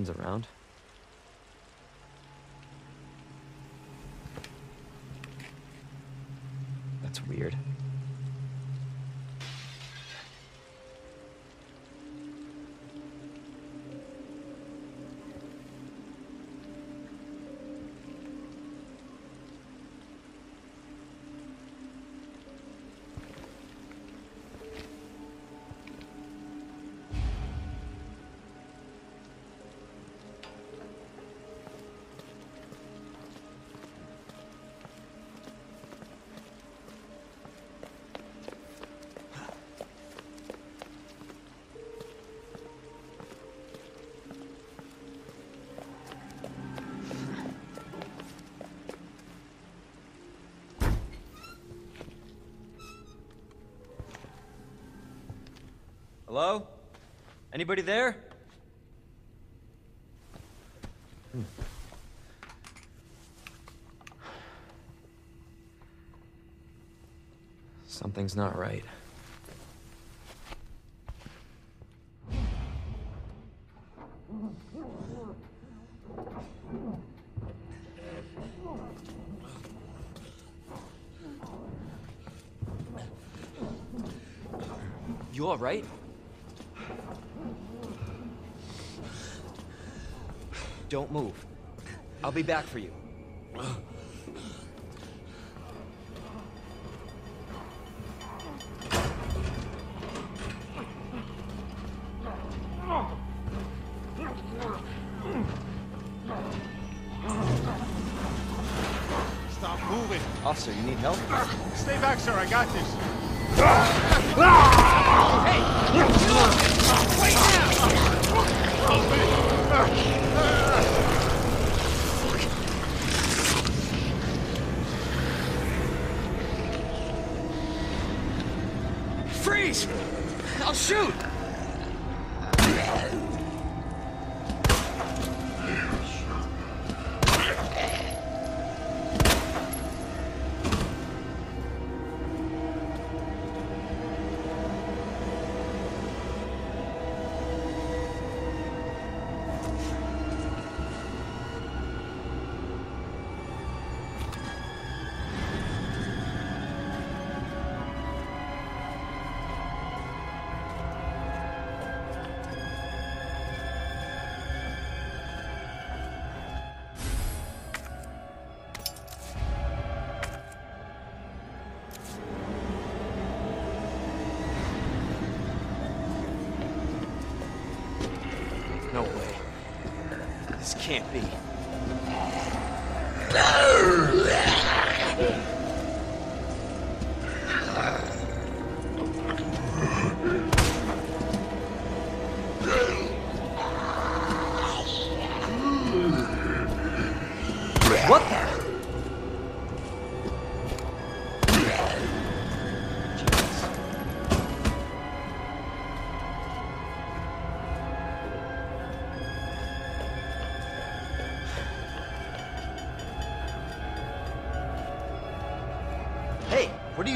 One's around. Hello? Anybody there? Hmm. Something's not right. You all right? Don't move. I'll be back for you. Stop moving. Officer, you need help? Stay back, sir. I got this.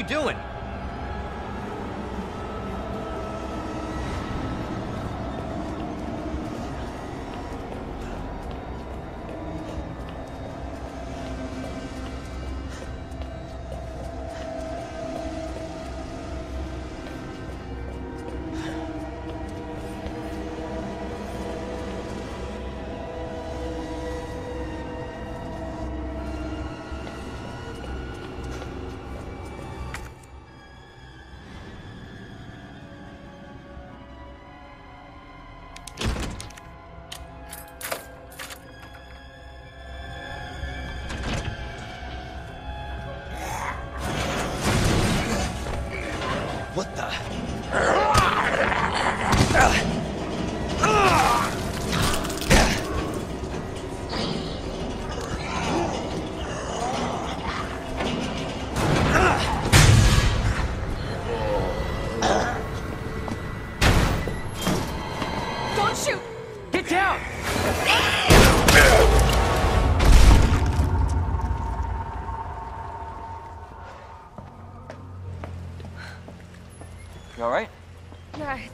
Doing?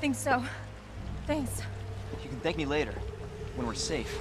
Think so. Thanks. You can thank me later, when we're safe.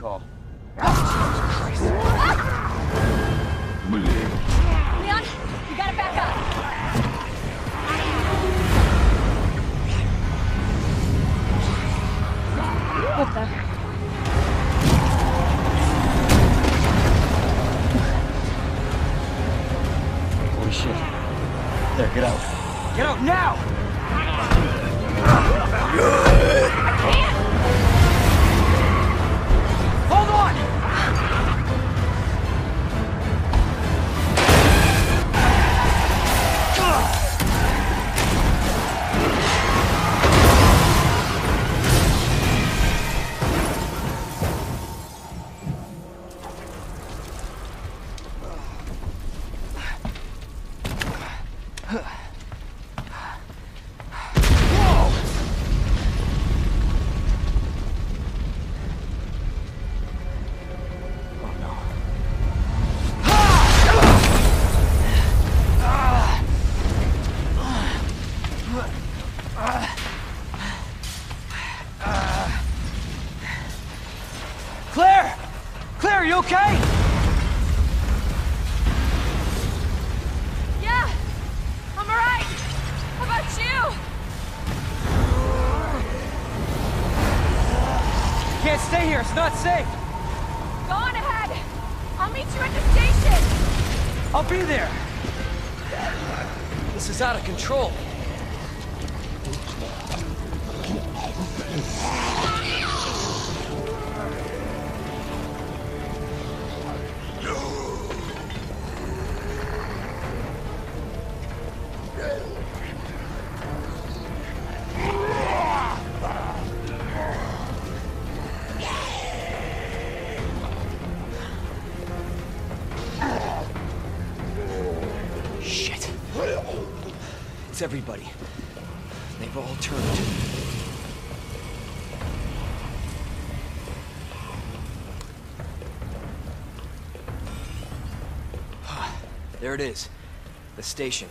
call. That's everybody. They've all turned. there it is. The station.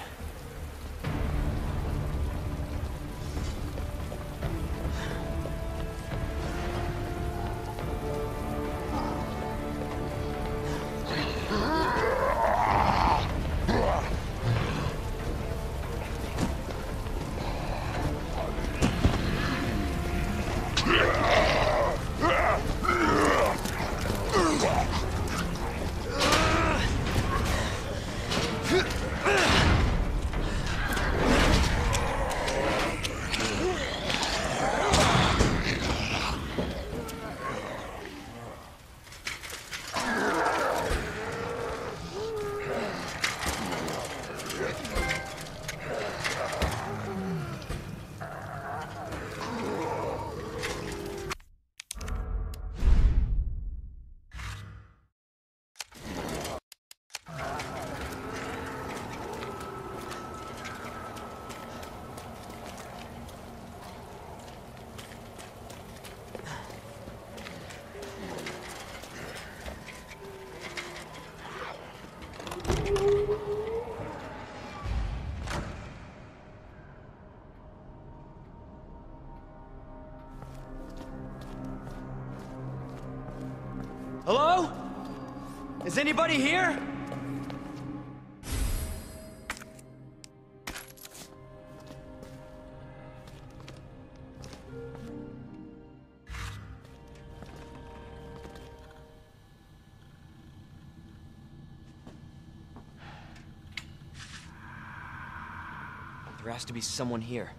anybody here? There has to be someone here.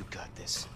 You got this.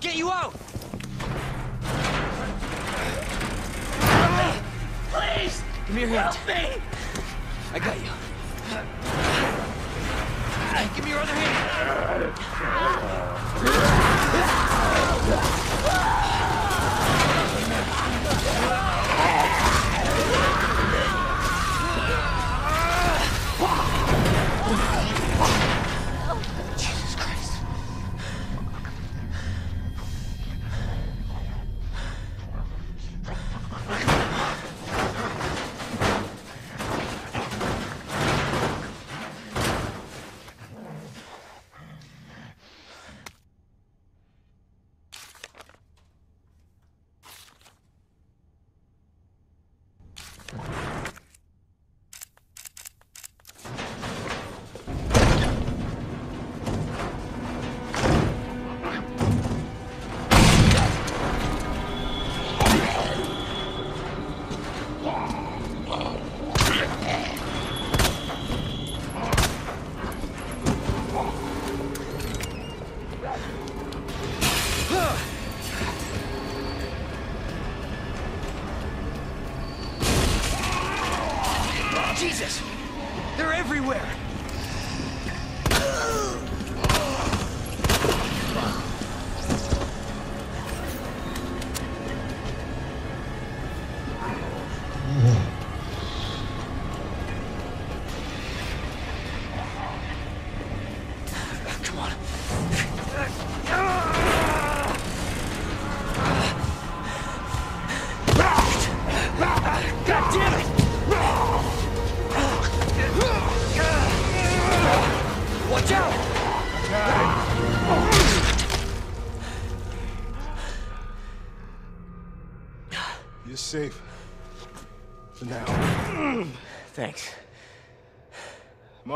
Get you out! Please! Give me your hand. Help me! I got you. Give me your other hand. Ah!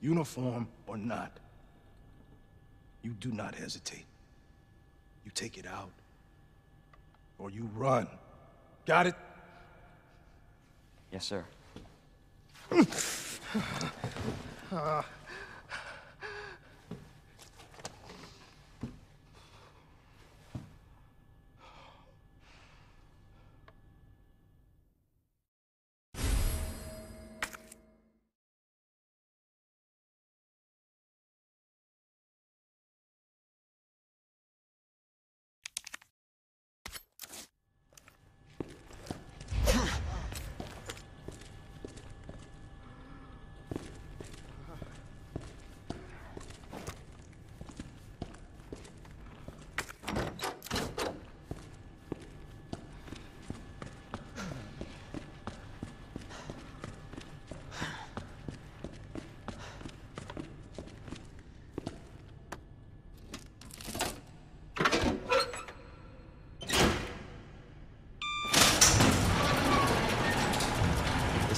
uniform or not, you do not hesitate. You take it out, or you run. Got it? Yes, sir. This ah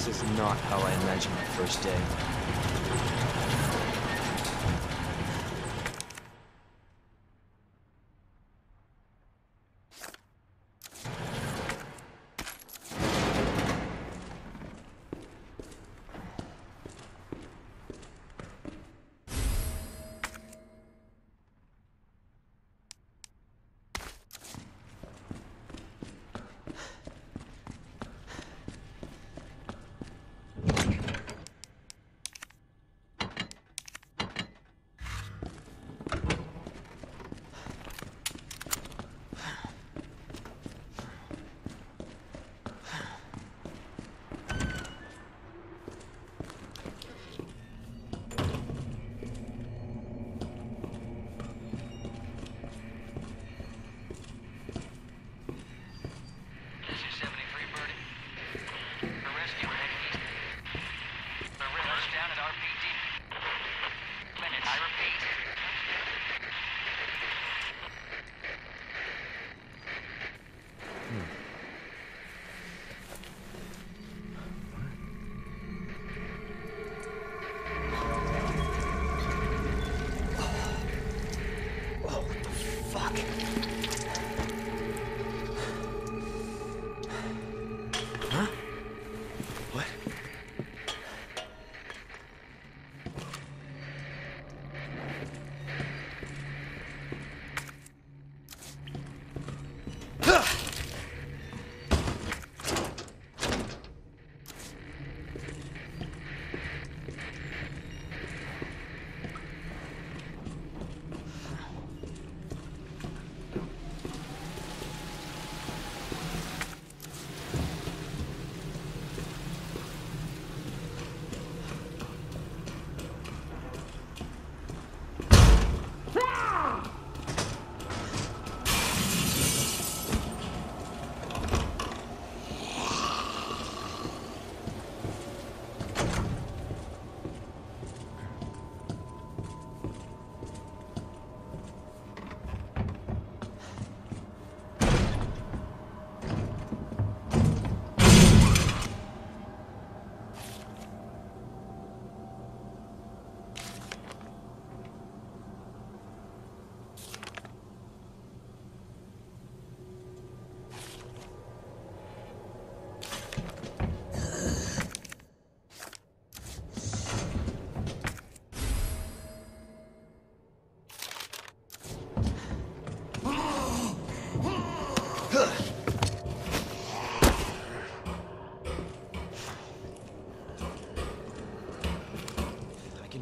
is not how I imagined my first day.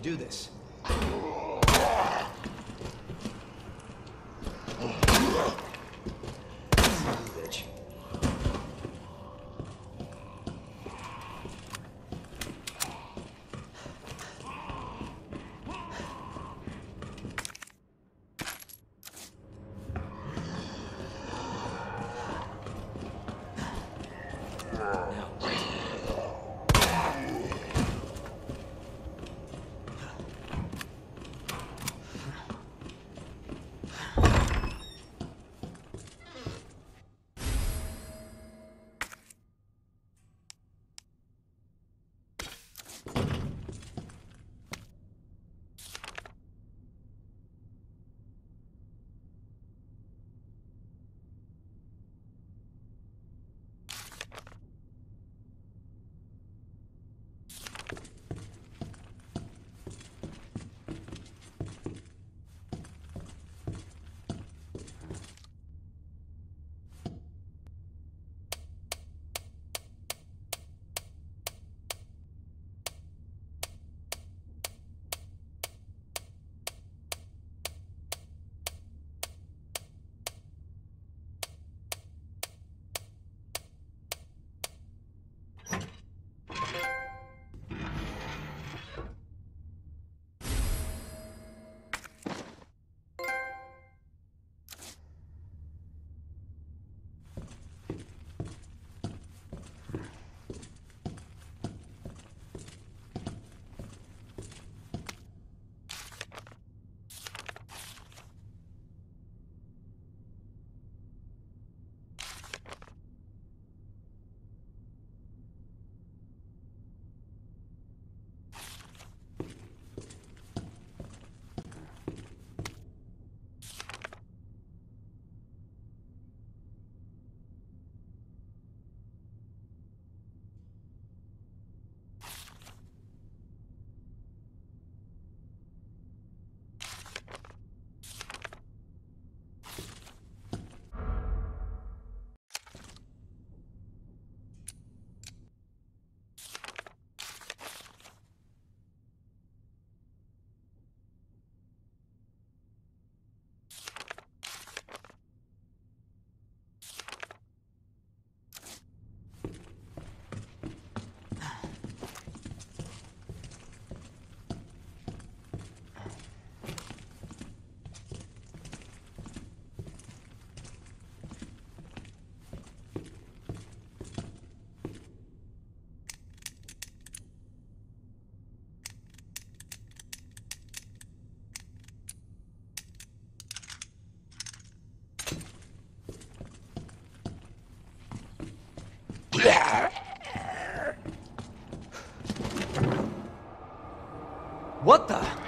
Do this. What the?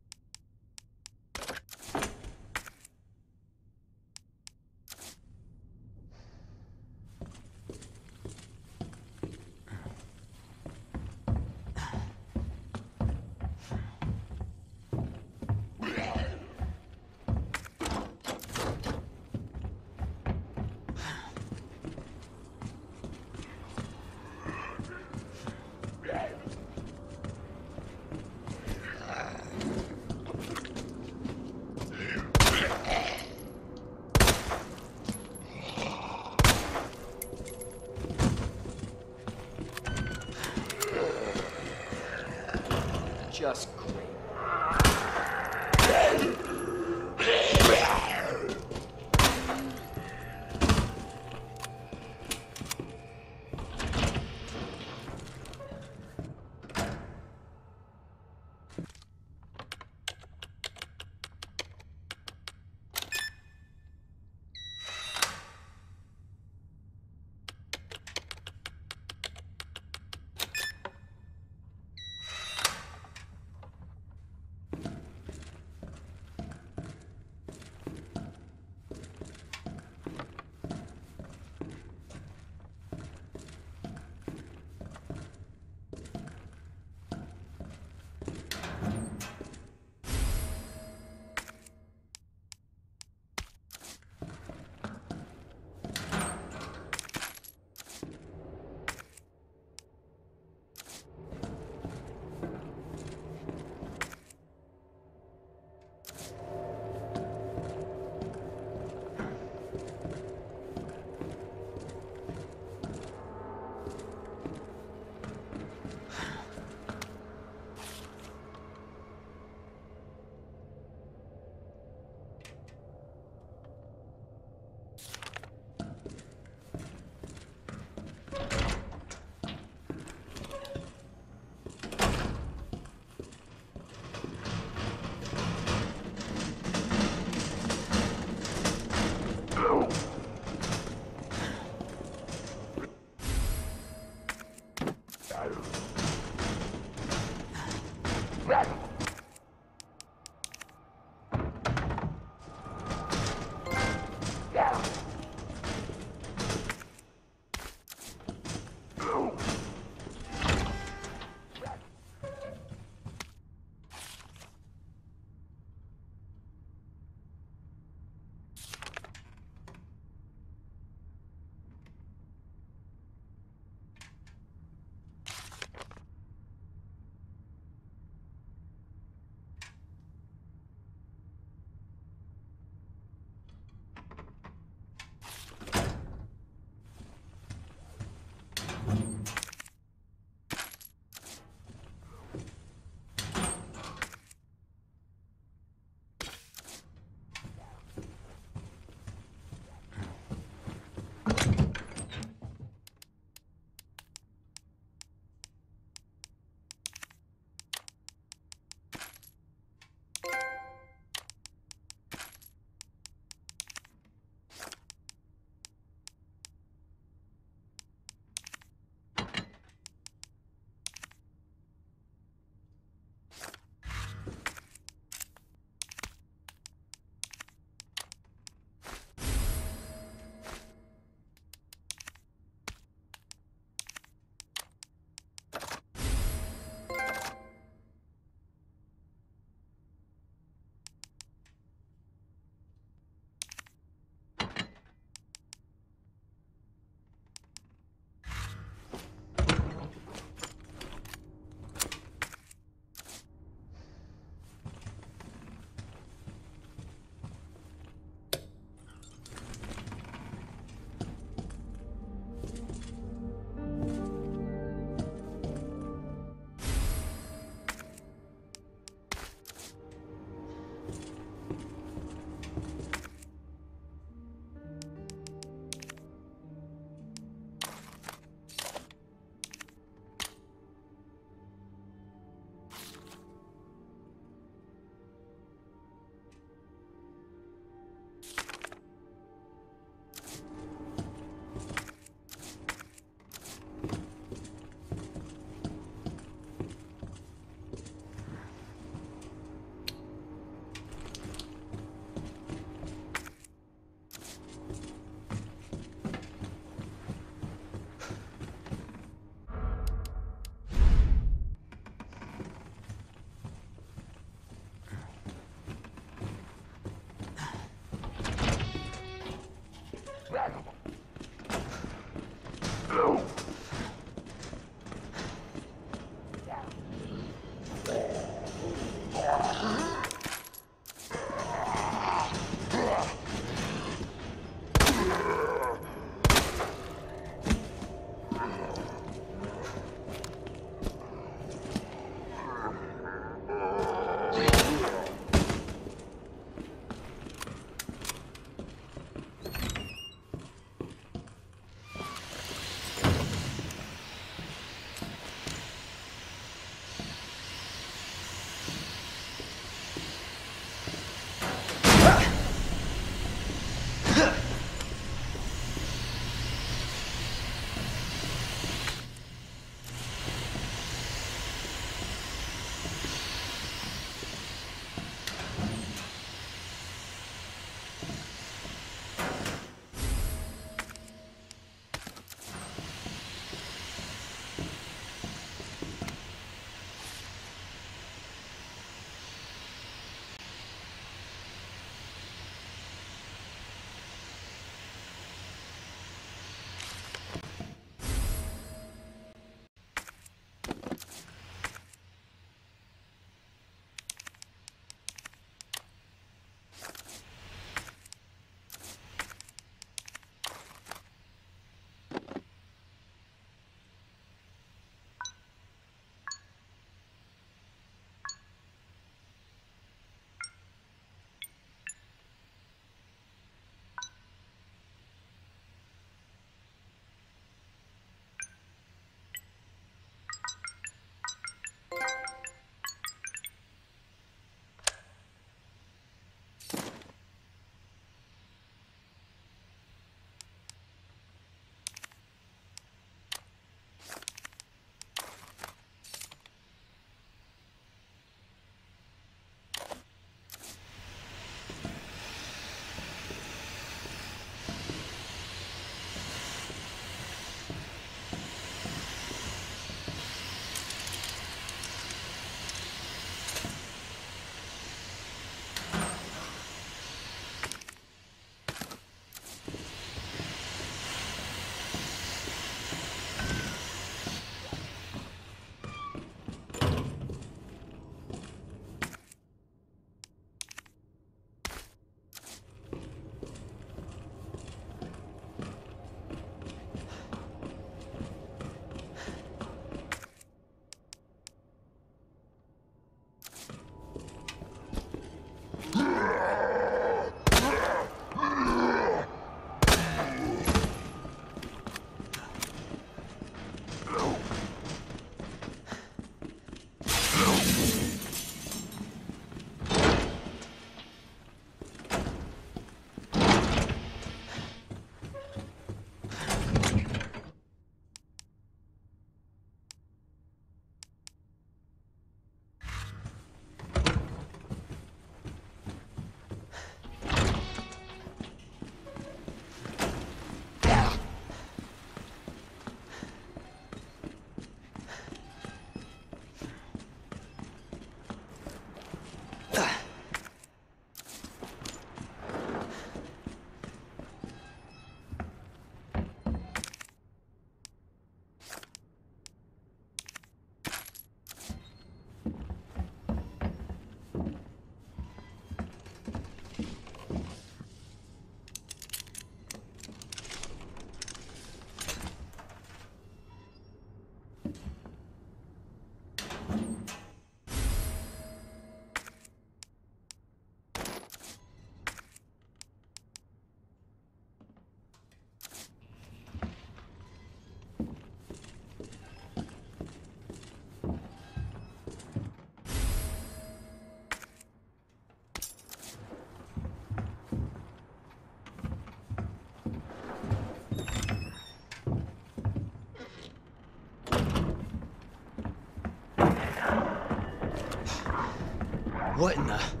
What in the...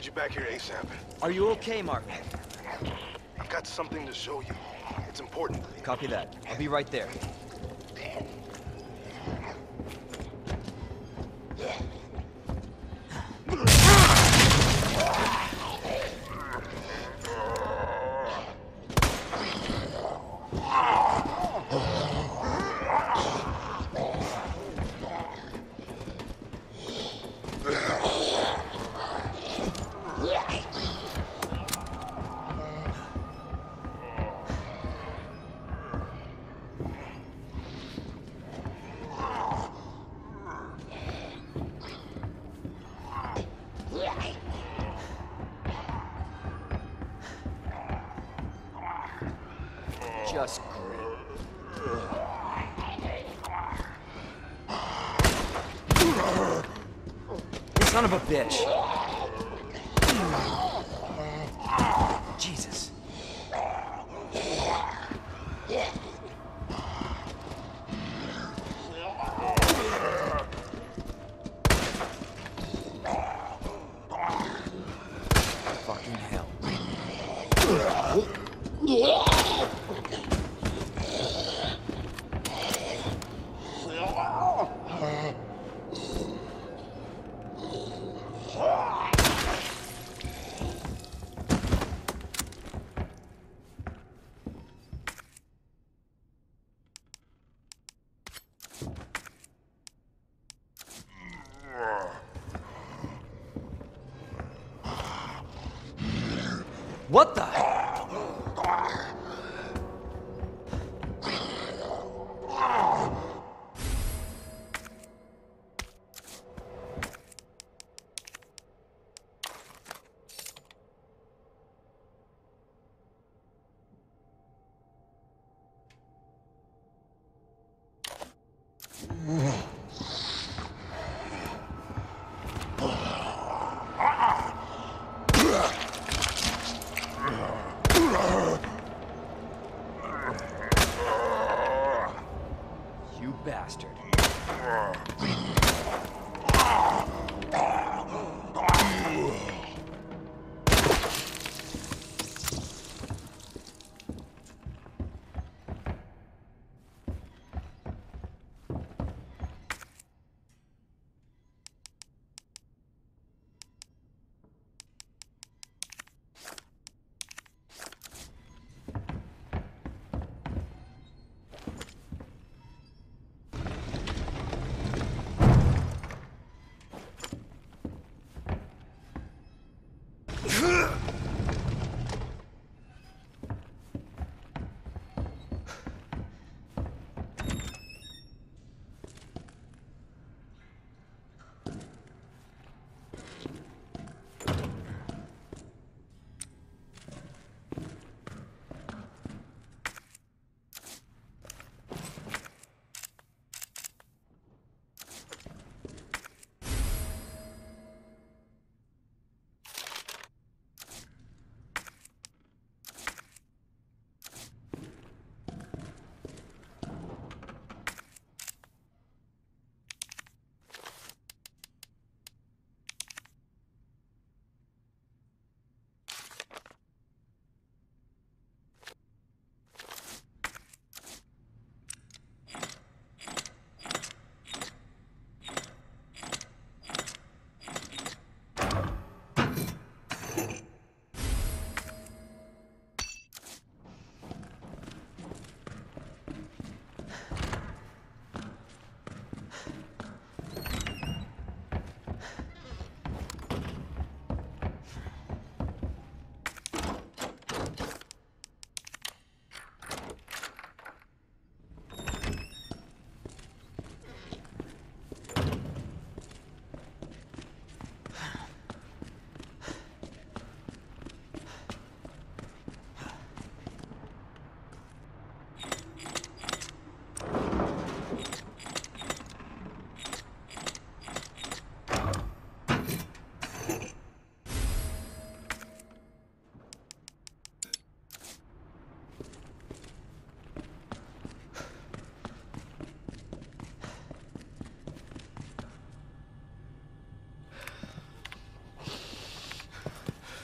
need you back here ASAP. Are you okay, Marvin? I've got something to show you. It's important. Copy that. I'll be right there. Son bitch. Jesus.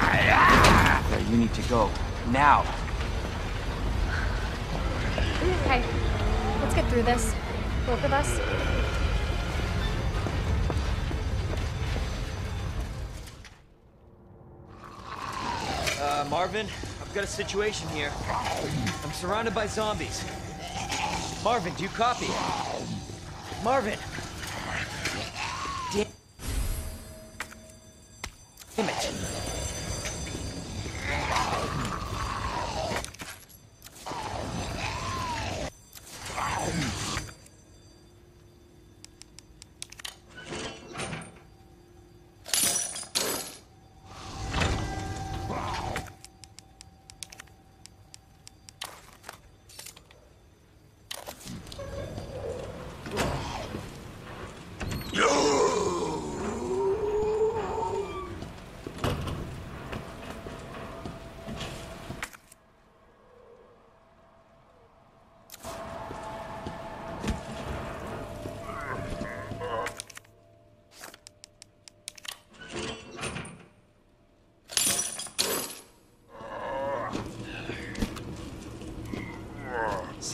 Claire, you need to go. Now! Okay, let's get through this. Both of us. Uh, Marvin, I've got a situation here. I'm surrounded by zombies. Marvin, do you copy? Marvin!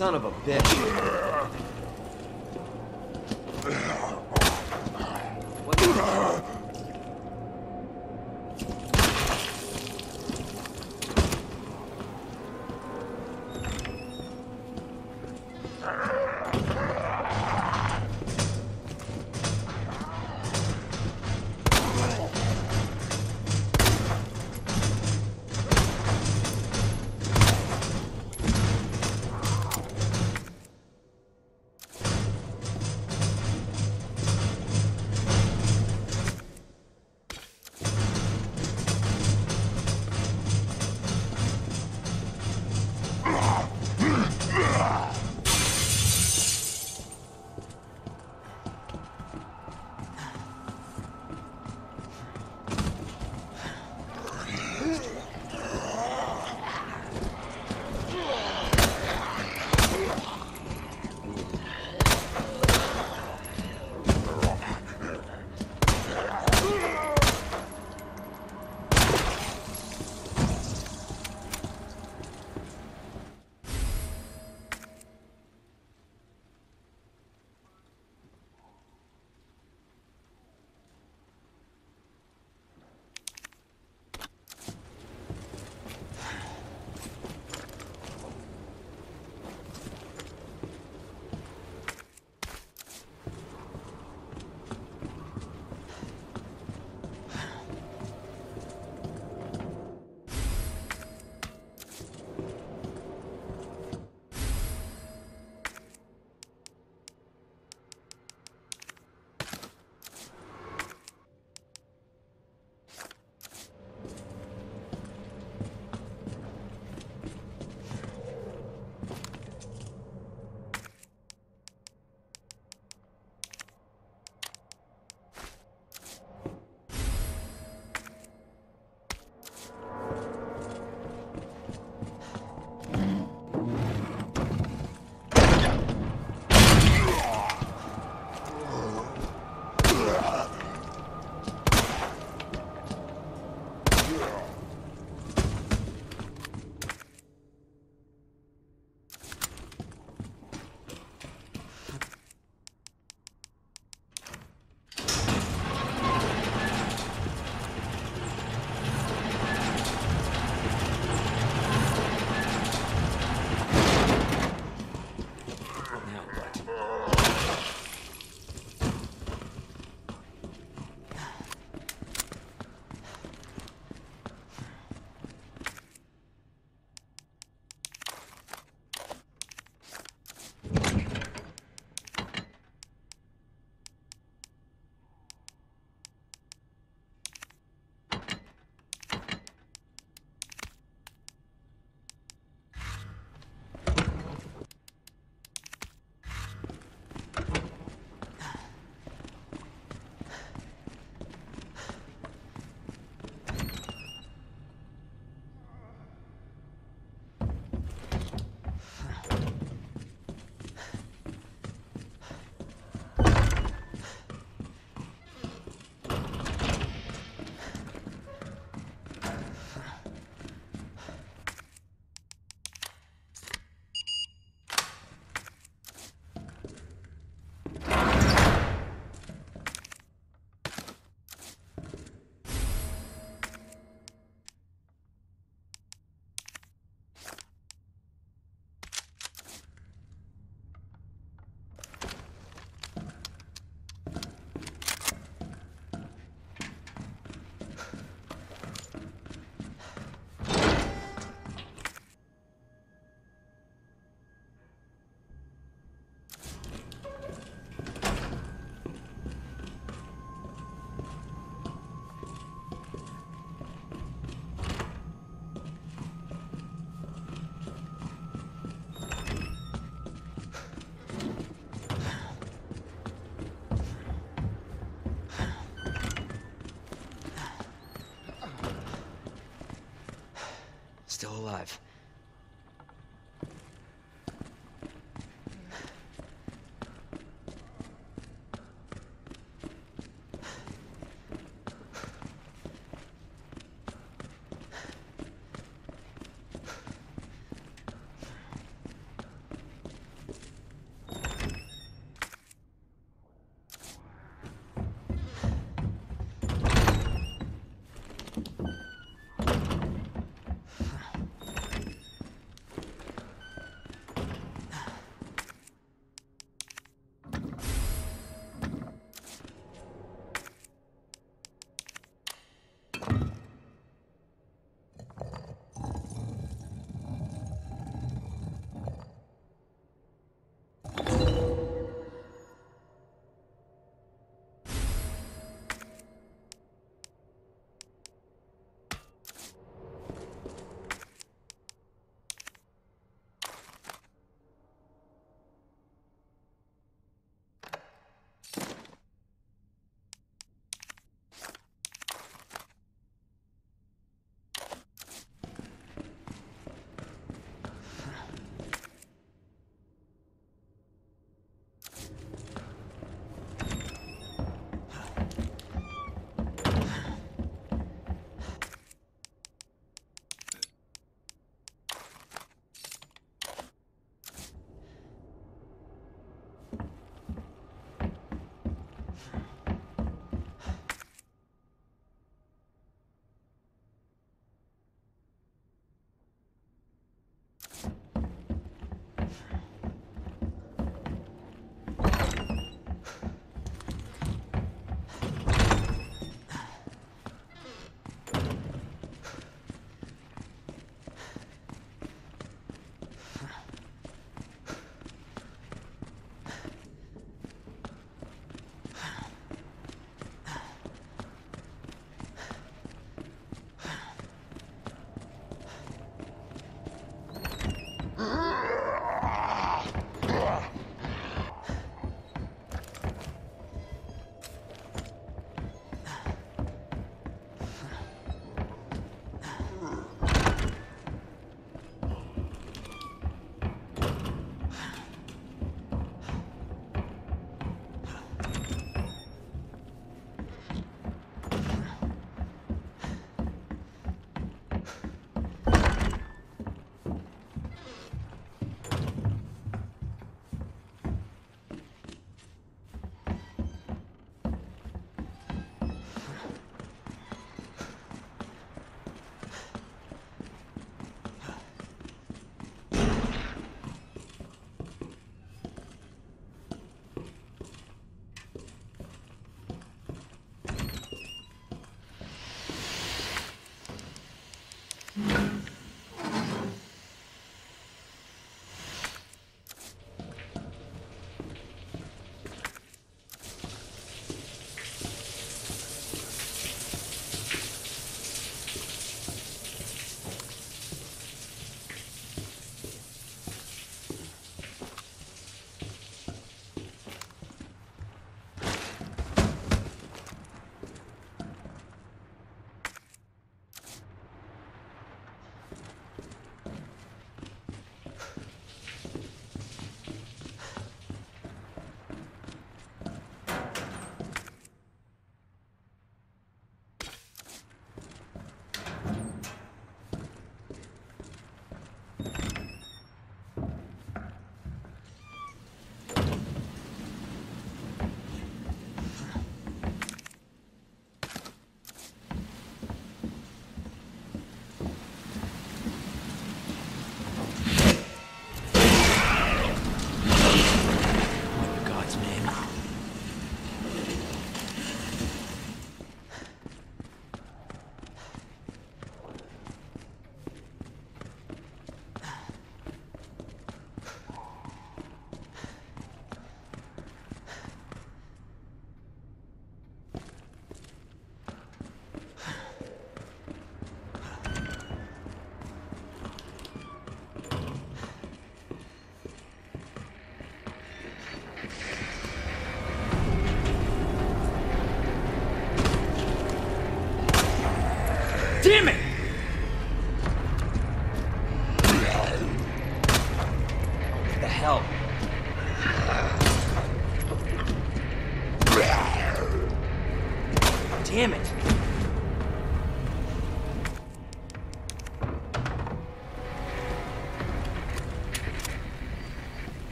Son of a bitch.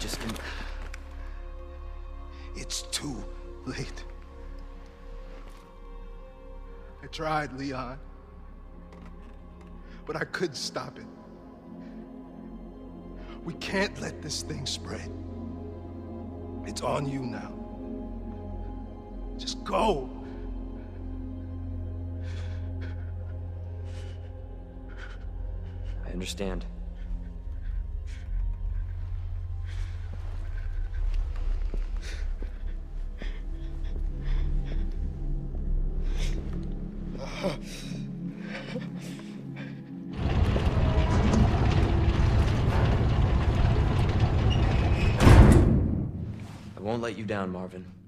Just... It's too late. I tried, Leon. But I couldn't stop it. We can't let this thing spread. It's on you now. Just go. I understand. Down, Marvin.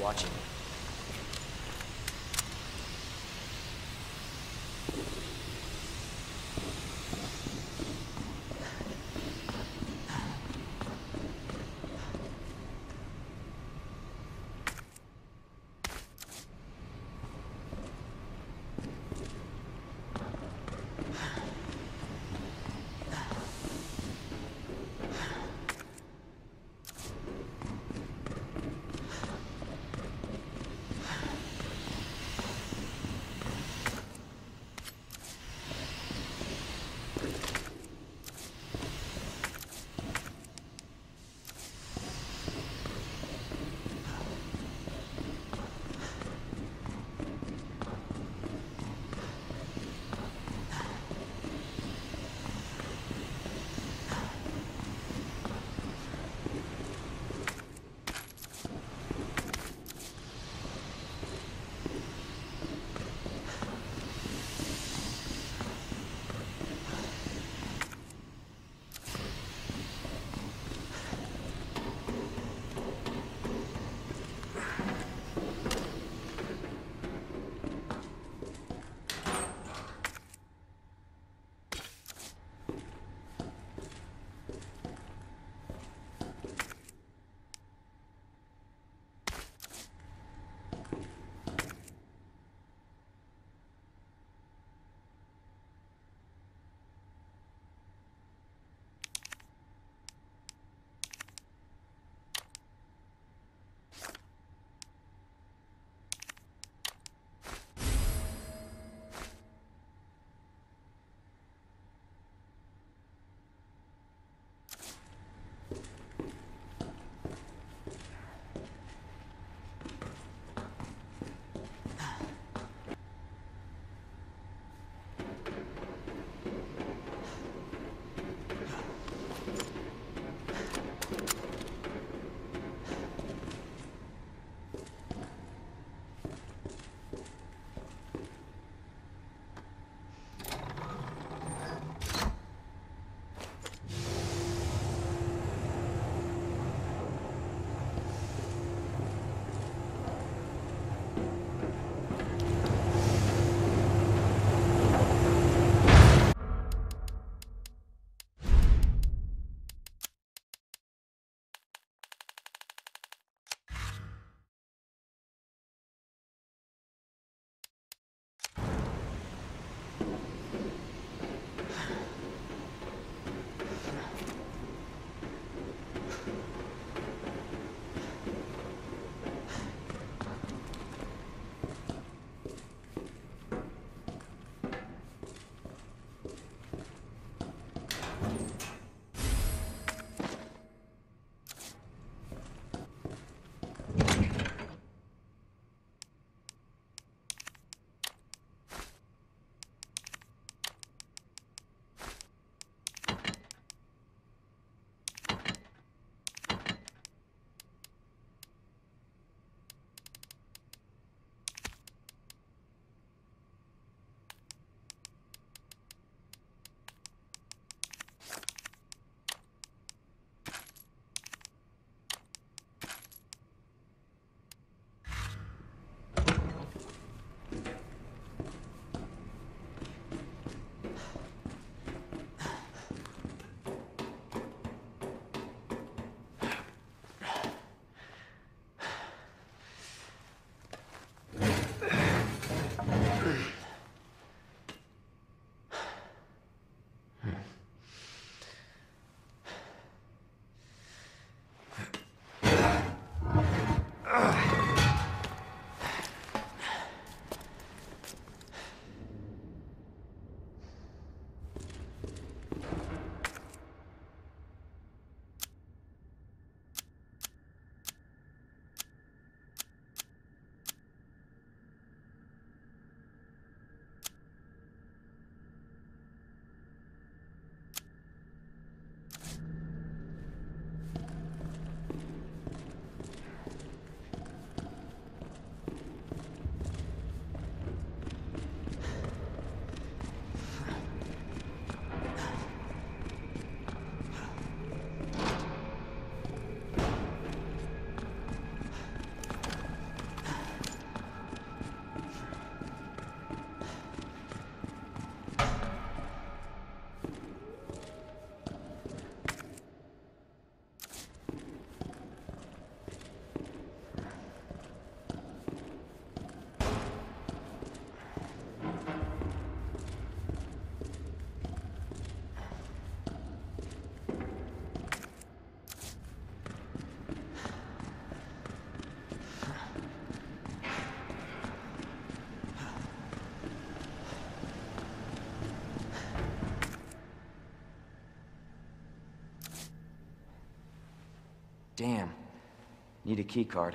Watching. Damn. Need a key card.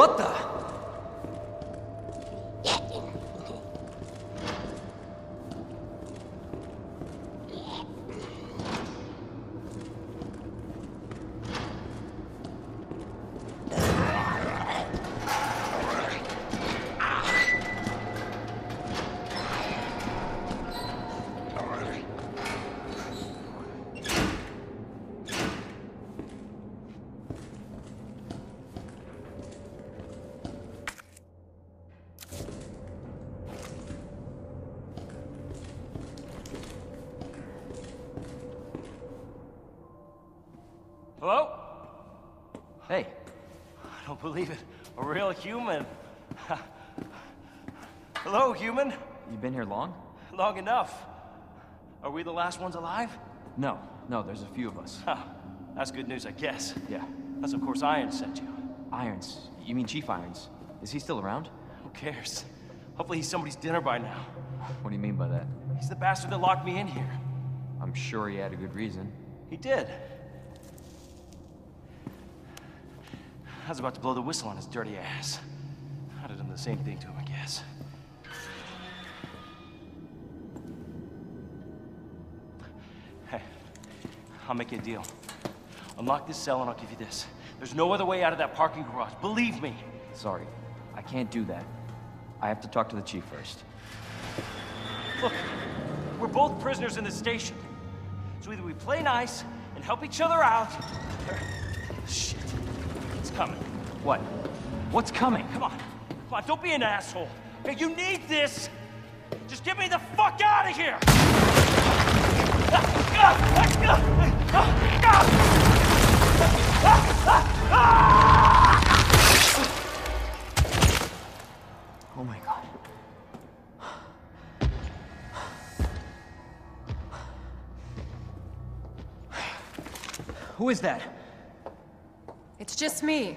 What the? Real human. Hello, human. You've been here long? Long enough. Are we the last ones alive? No, no, there's a few of us. Huh. That's good news, I guess. Yeah. That's of course Iron sent you. Irons. You mean Chief Irons? Is he still around? Who cares? Hopefully he's somebody's dinner by now. What do you mean by that? He's the bastard that locked me in here. I'm sure he had a good reason. He did. I was about to blow the whistle on his dirty ass. I'd have done the same thing to him, I guess. Hey, I'll make you a deal. Unlock this cell and I'll give you this. There's no other way out of that parking garage. Believe me. Sorry, I can't do that. I have to talk to the chief first. Look, we're both prisoners in this station. So either we play nice and help each other out, or... Shit. It's coming. What? What's coming? Come on. Come on, don't be an asshole. Hey, you need this! Just get me the fuck out of here! Oh my god. Who is that? It's just me.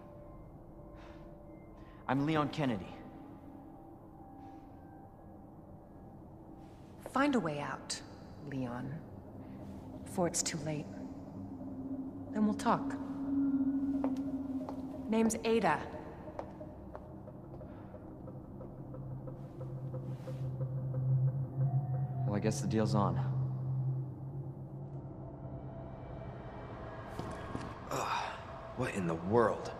I'm Leon Kennedy. Find a way out, Leon. Before it's too late. Then we'll talk. Name's Ada. Well, I guess the deal's on. Ugh, what in the world?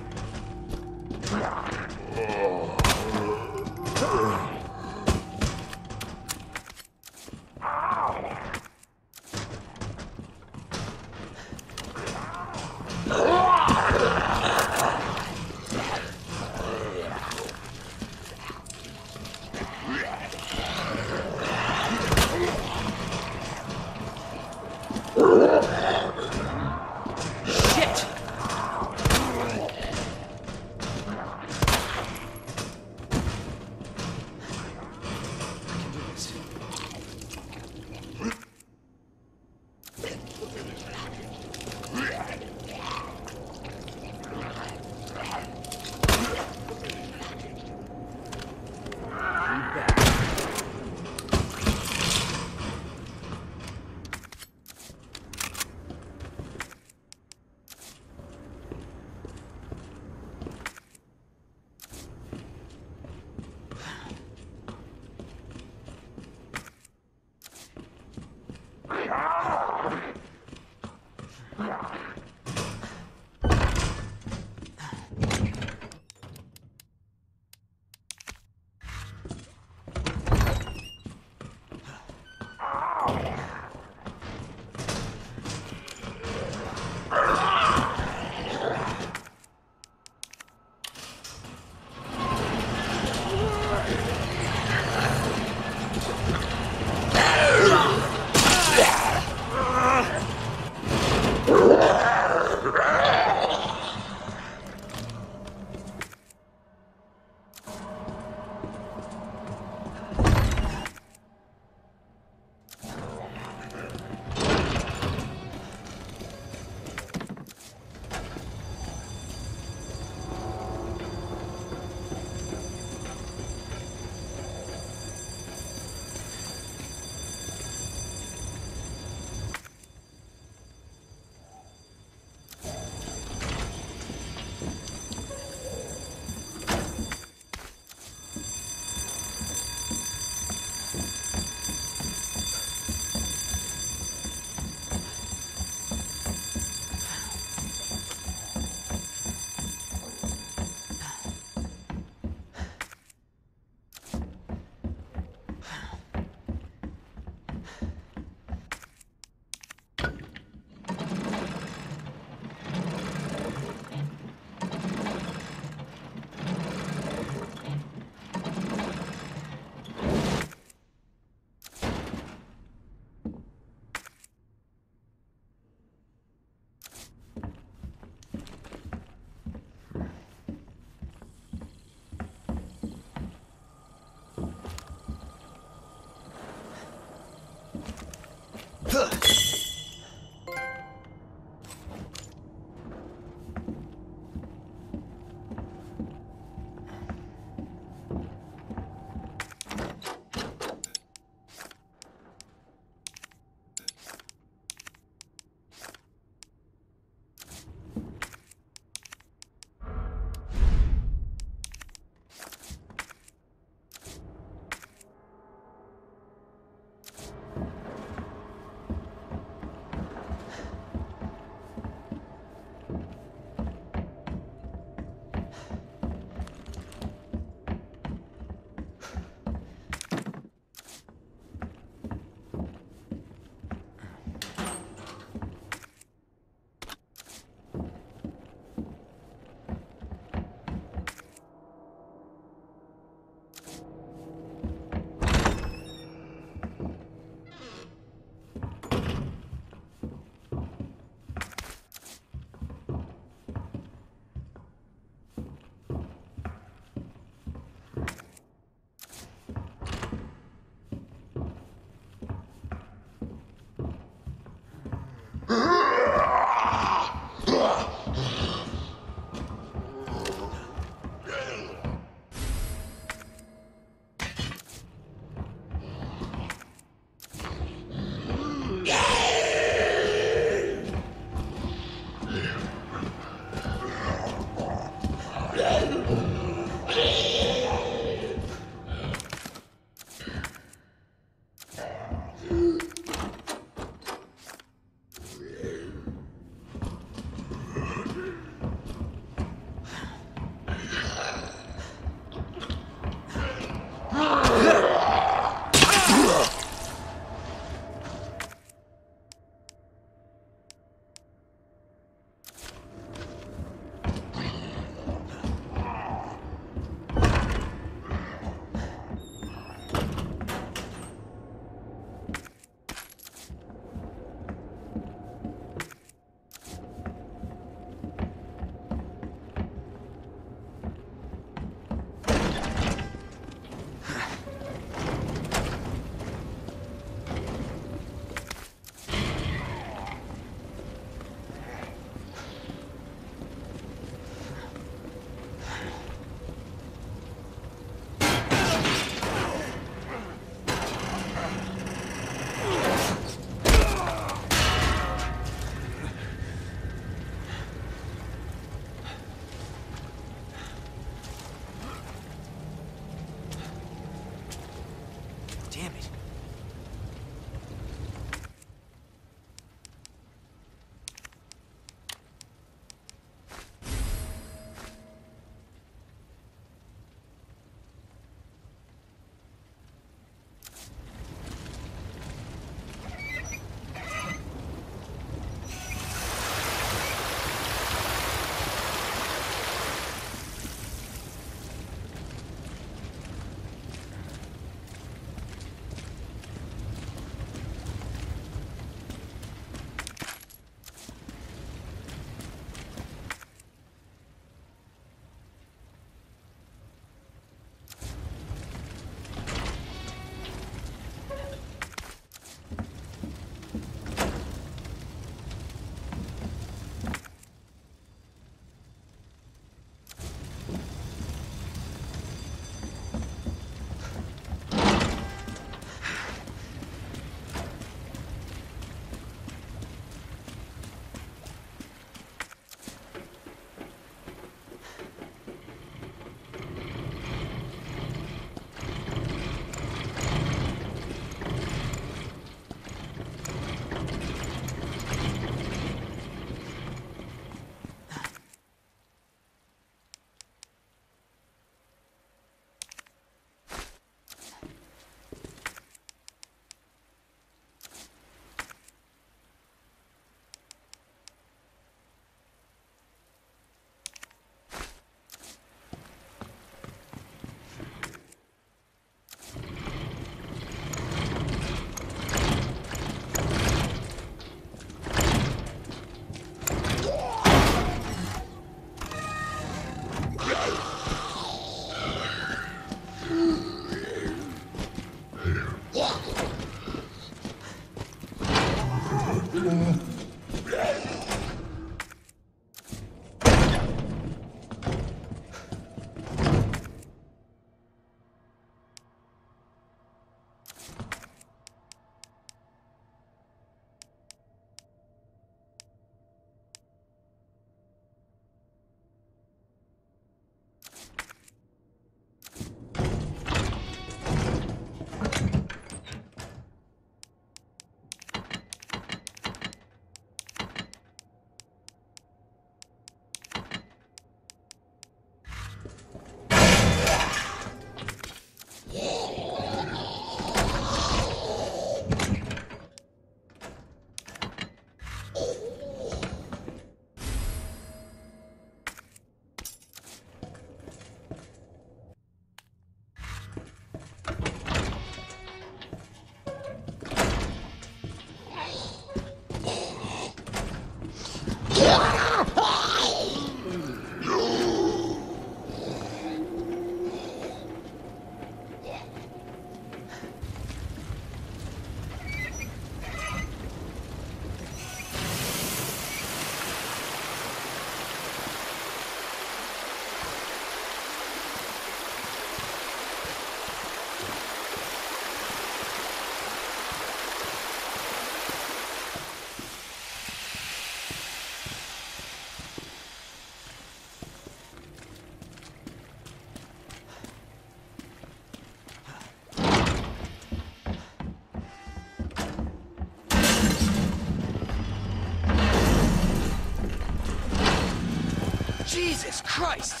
Christ!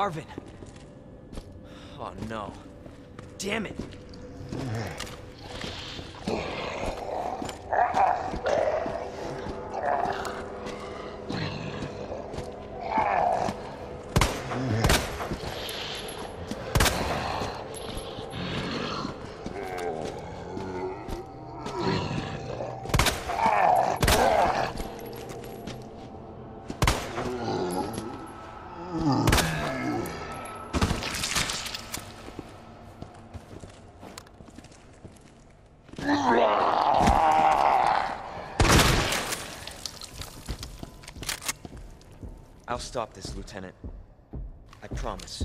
Marvin. Oh no. Damn it. I'll stop this, Lieutenant. I promise.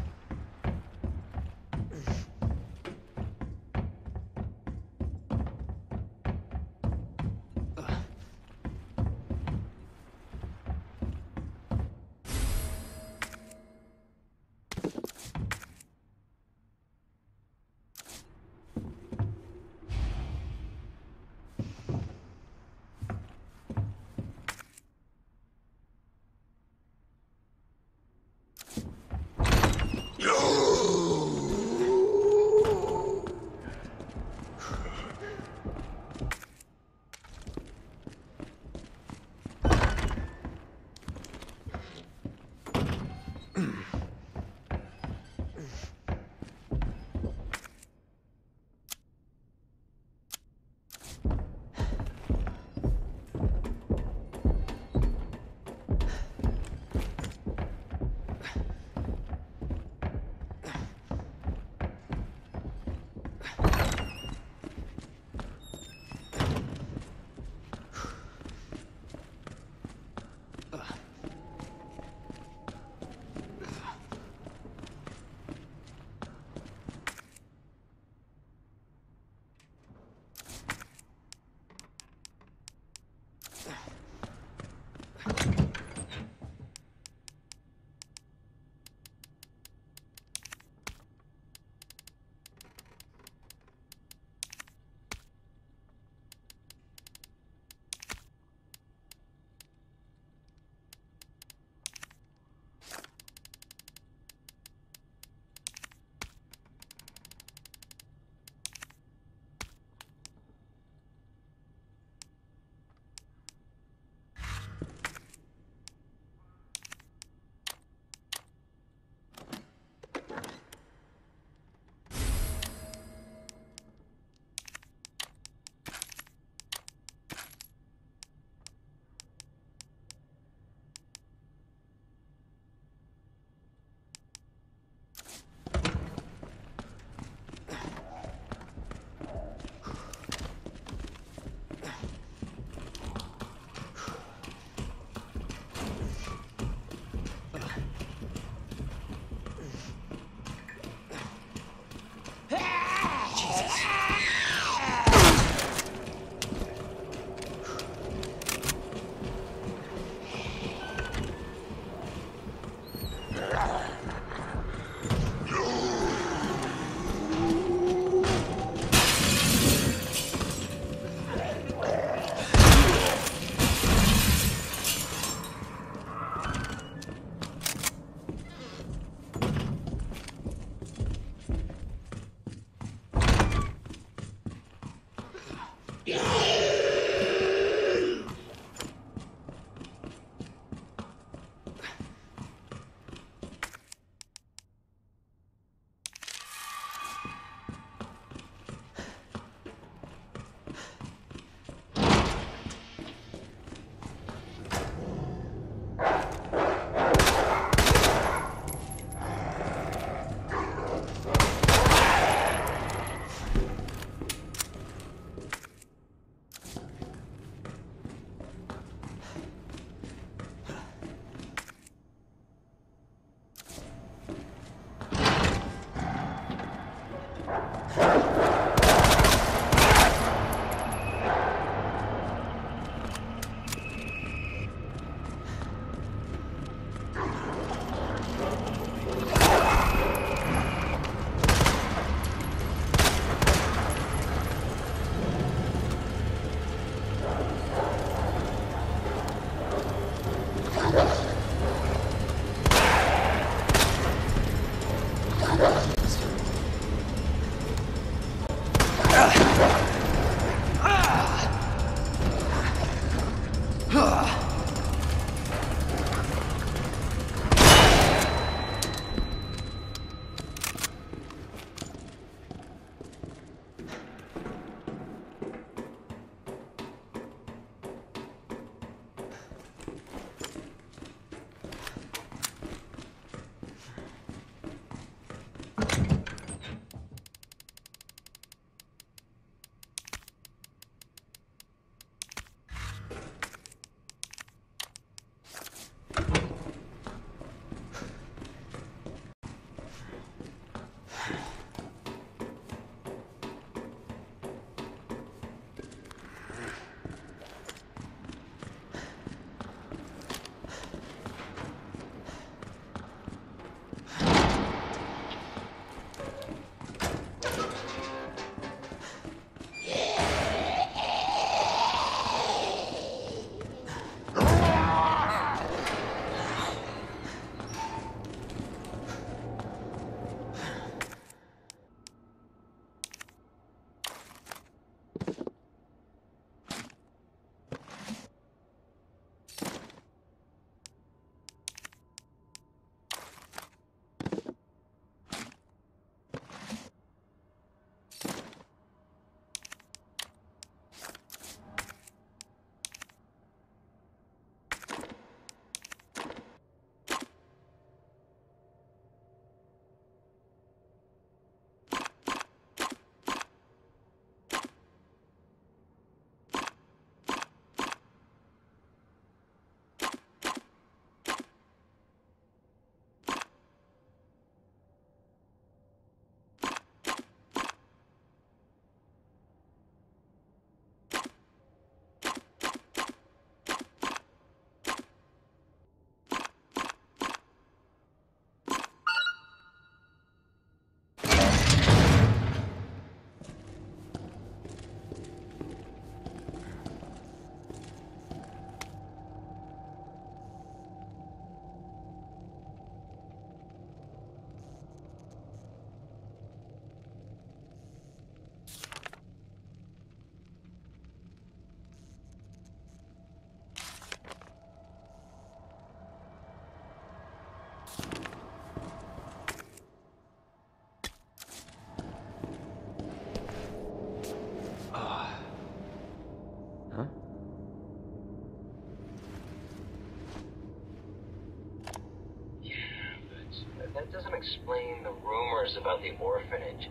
Explain the rumors about the orphanage.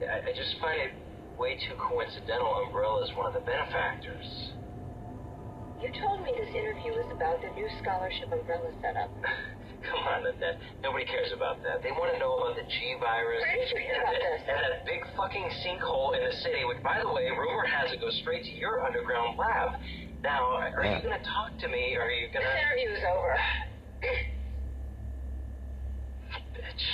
I, I just find it way too coincidental Umbrella's one of the benefactors. You told me this interview was about the new scholarship Umbrella set up. Come on, Annette. Nobody cares about that. They want to know about the G virus. Where did you hear and, about that- this? and that big fucking sinkhole in the city, which, by the way, rumor has it goes straight to your underground lab. Now, are you going to talk to me, or are you going This to... interview's over. Bitch.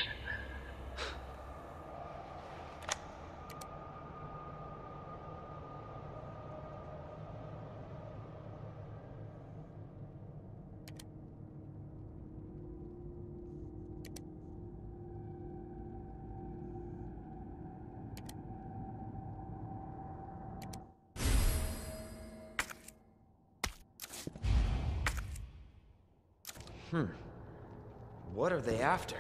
What are they after?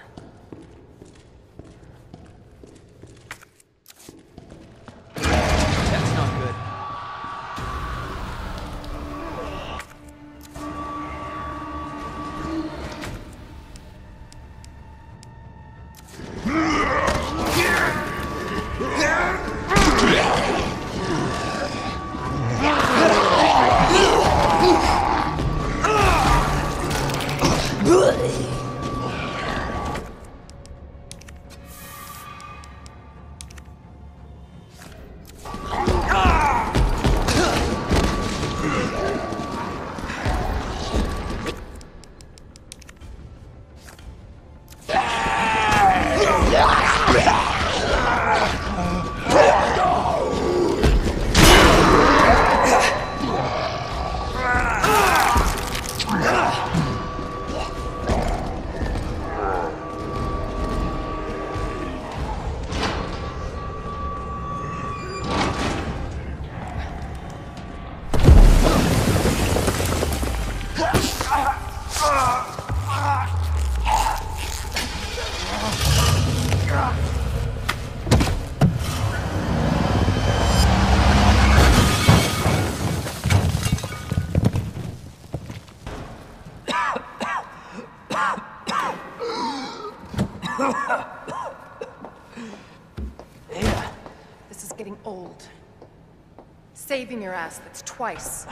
Your ass, that's twice.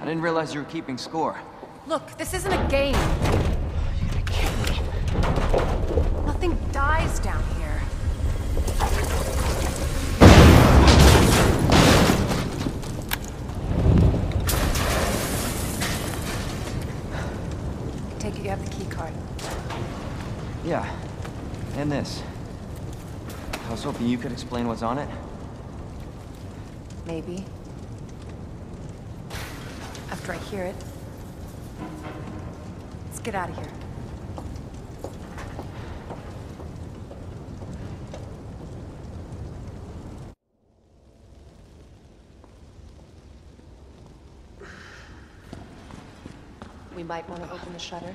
I didn't realize you were keeping score. Look, this isn't a game. You're gonna kill me. Nothing dies down here. I Take it you have the key card. Yeah. And this. I was hoping you could explain what's on it. Maybe. After I hear it. Let's get out of here. We might want to open the shutter.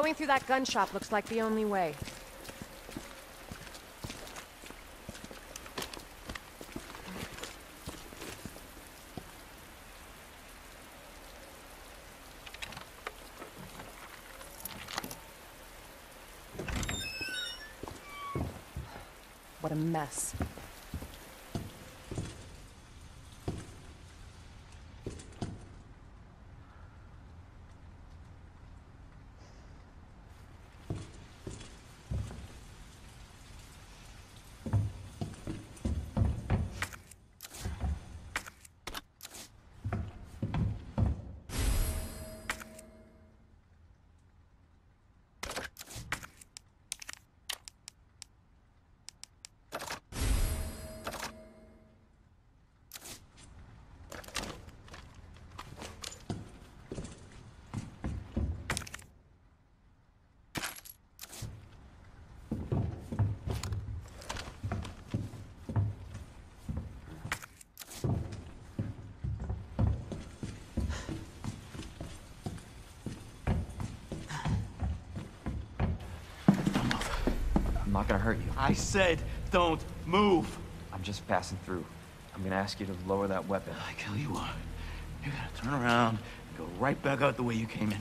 Going through that gun shop looks like the only way. What a mess. I'm not gonna hurt you. I said don't move. I'm just passing through. I'm gonna ask you to lower that weapon. I kill you are. You're gonna turn around and go right back out the way you came in.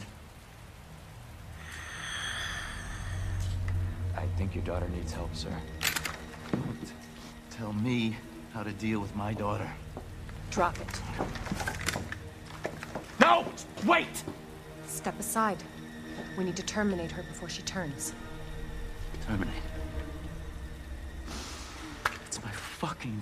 I think your daughter needs help, sir. Don't tell me how to deal with my daughter. Drop it. No! Wait! Step aside. We need to terminate her before she turns. Terminate.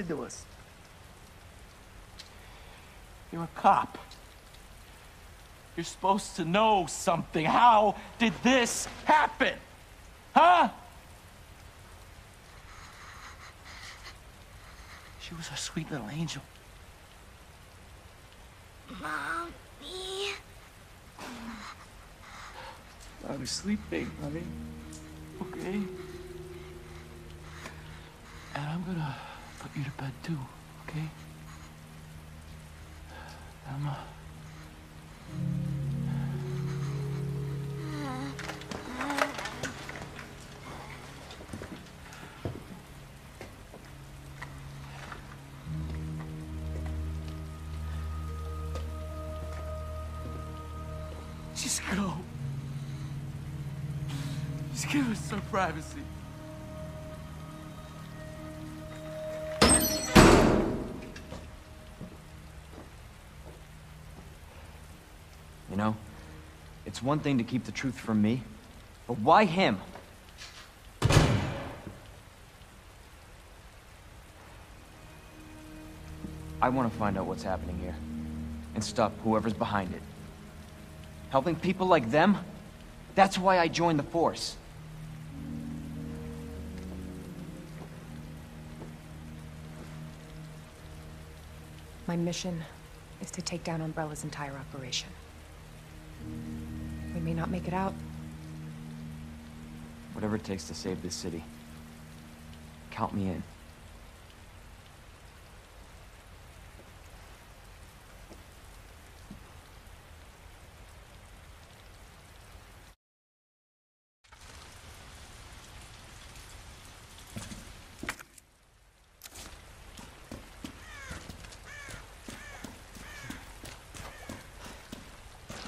did to us. You're a cop. You're supposed to know something. How did this happen? Huh? She was our sweet little angel. Mommy. I was sleeping, honey. Some privacy. You know, it's one thing to keep the truth from me, but why him? I want to find out what's happening here and stop whoever's behind it. Helping people like them? That's why I joined the Force. My mission is to take down Umbrella's entire operation. We may not make it out. Whatever it takes to save this city. Count me in.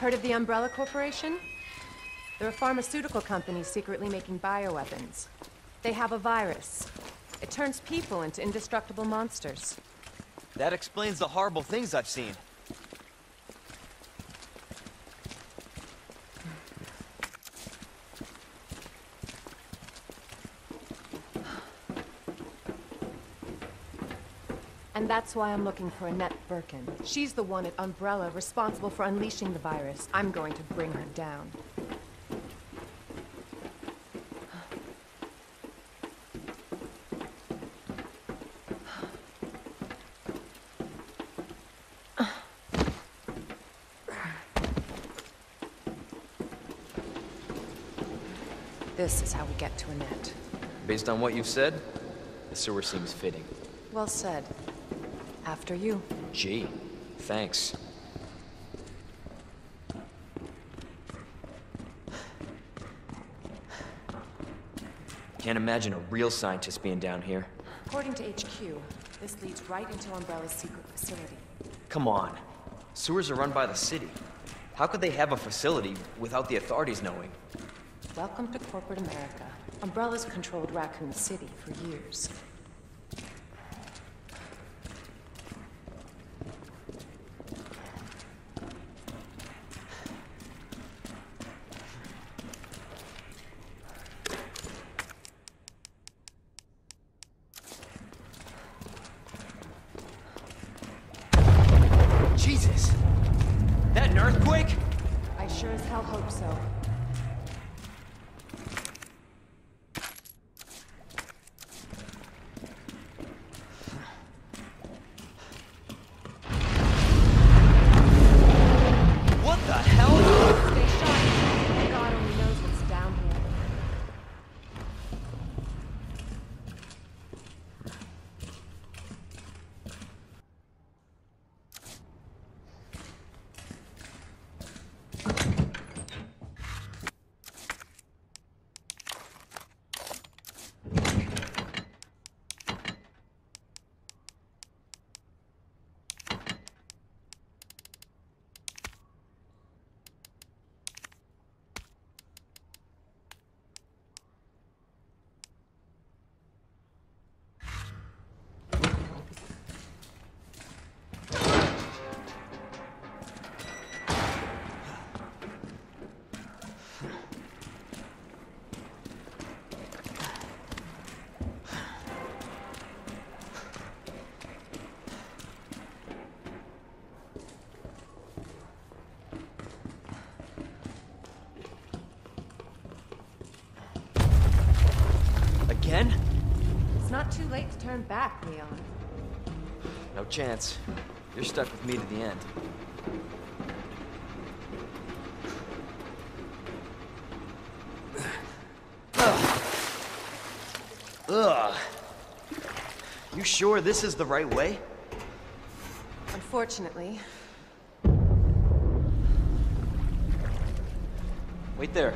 Heard of the Umbrella Corporation? They're a pharmaceutical company secretly making bioweapons. They have a virus. It turns people into indestructible monsters. That explains the horrible things I've seen. And that's why I'm looking for Annette Birkin. She's the one at Umbrella responsible for unleashing the virus. I'm going to bring her down. This is how we get to Annette. Based on what you've said, the sewer seems fitting. Well said. After you. Gee, thanks. Can't imagine a real scientist being down here. According to HQ, this leads right into Umbrella's secret facility. Come on. Sewers are run by the city. How could they have a facility without the authorities knowing? Welcome to corporate America. Umbrella's controlled Raccoon City for years. Turn back, Leon. No chance. You're stuck with me to the end. Ugh. Ugh. You sure this is the right way? Unfortunately, Wait there.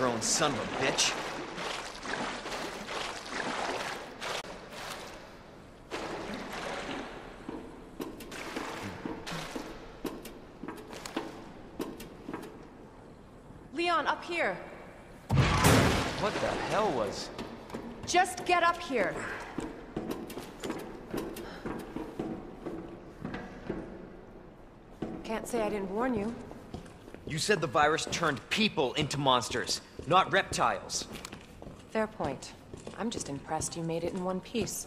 Overgrown son of a bitch. Leon, up here! What the hell was... Just get up here! Can't say I didn't warn you. You said the virus turned people into monsters, not reptiles. Fair point. I'm just impressed you made it in one piece.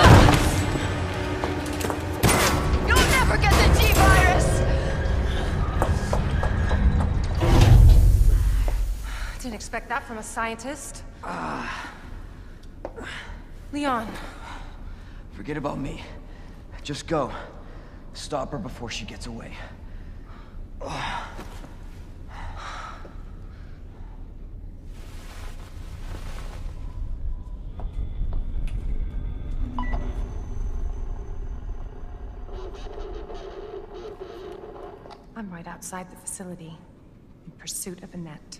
expect that from a scientist. Uh, Leon, Forget about me. Just go. Stop her before she gets away. I'm right outside the facility, in pursuit of Annette.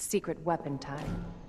secret weapon time.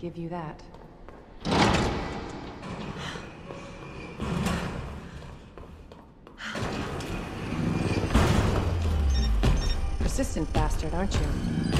Give you that. Persistent bastard, aren't you?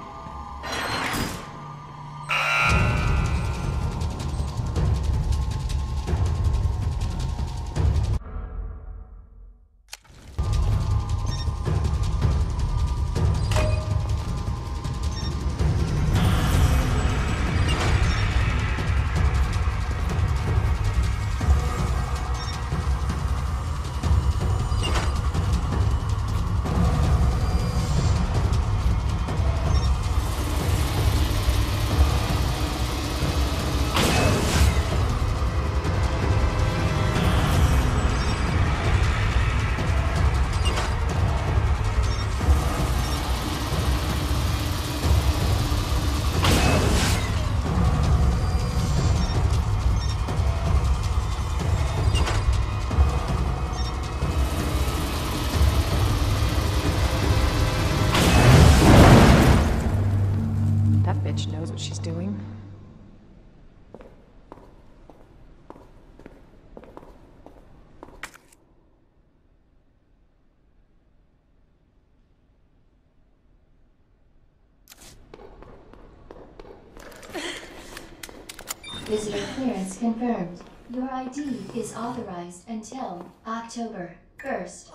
ID is authorized until October 1st.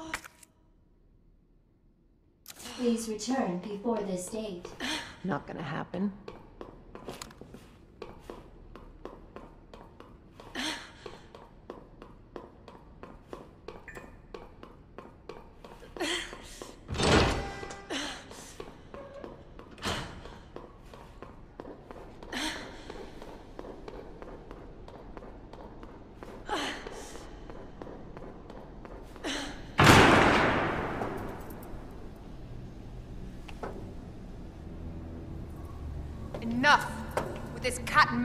Please return before this date. Not gonna happen. Enough with this cat and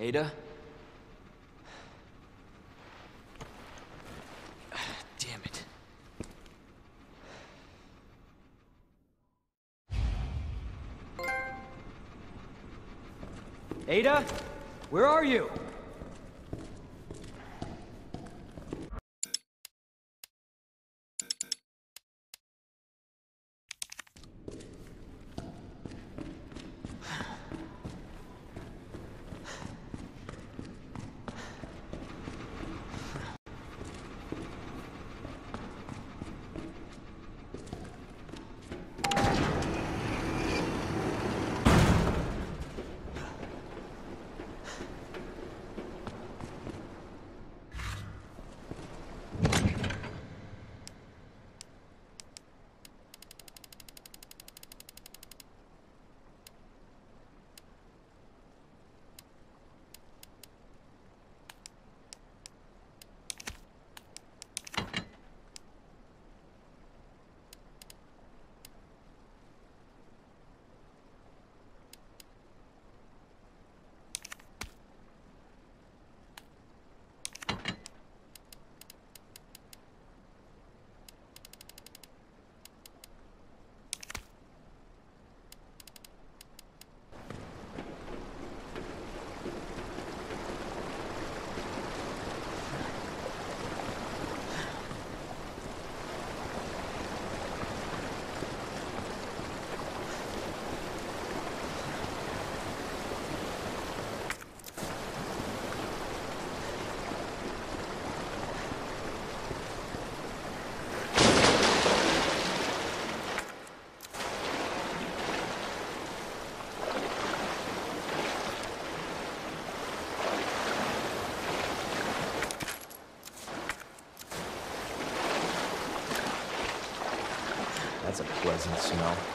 Ada? Damn it. Ada? Where are you? Pleasant.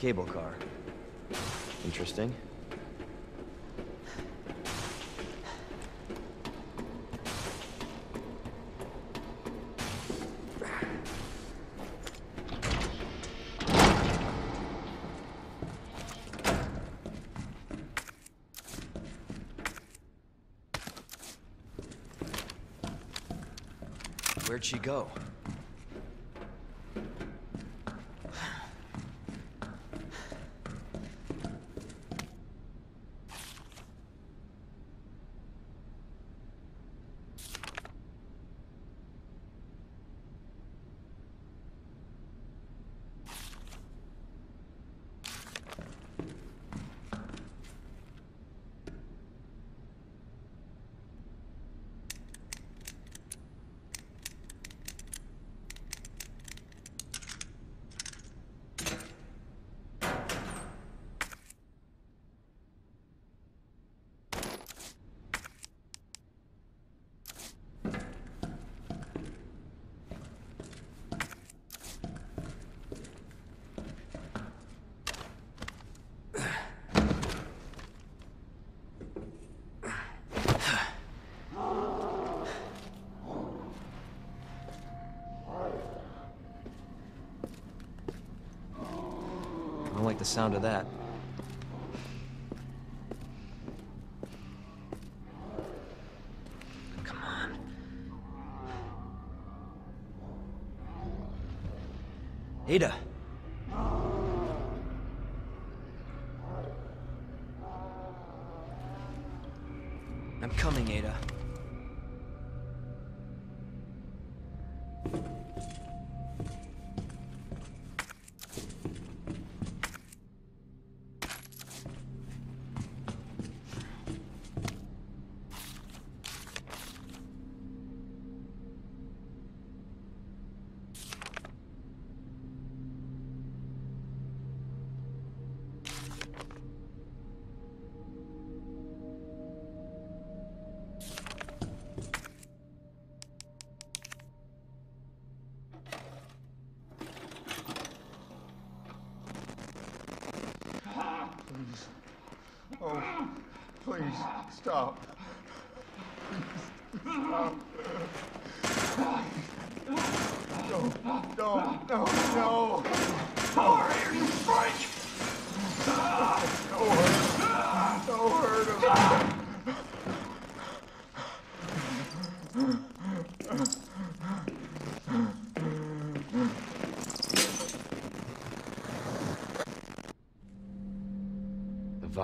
Cable car. Interesting. Where'd she go? The sound of that.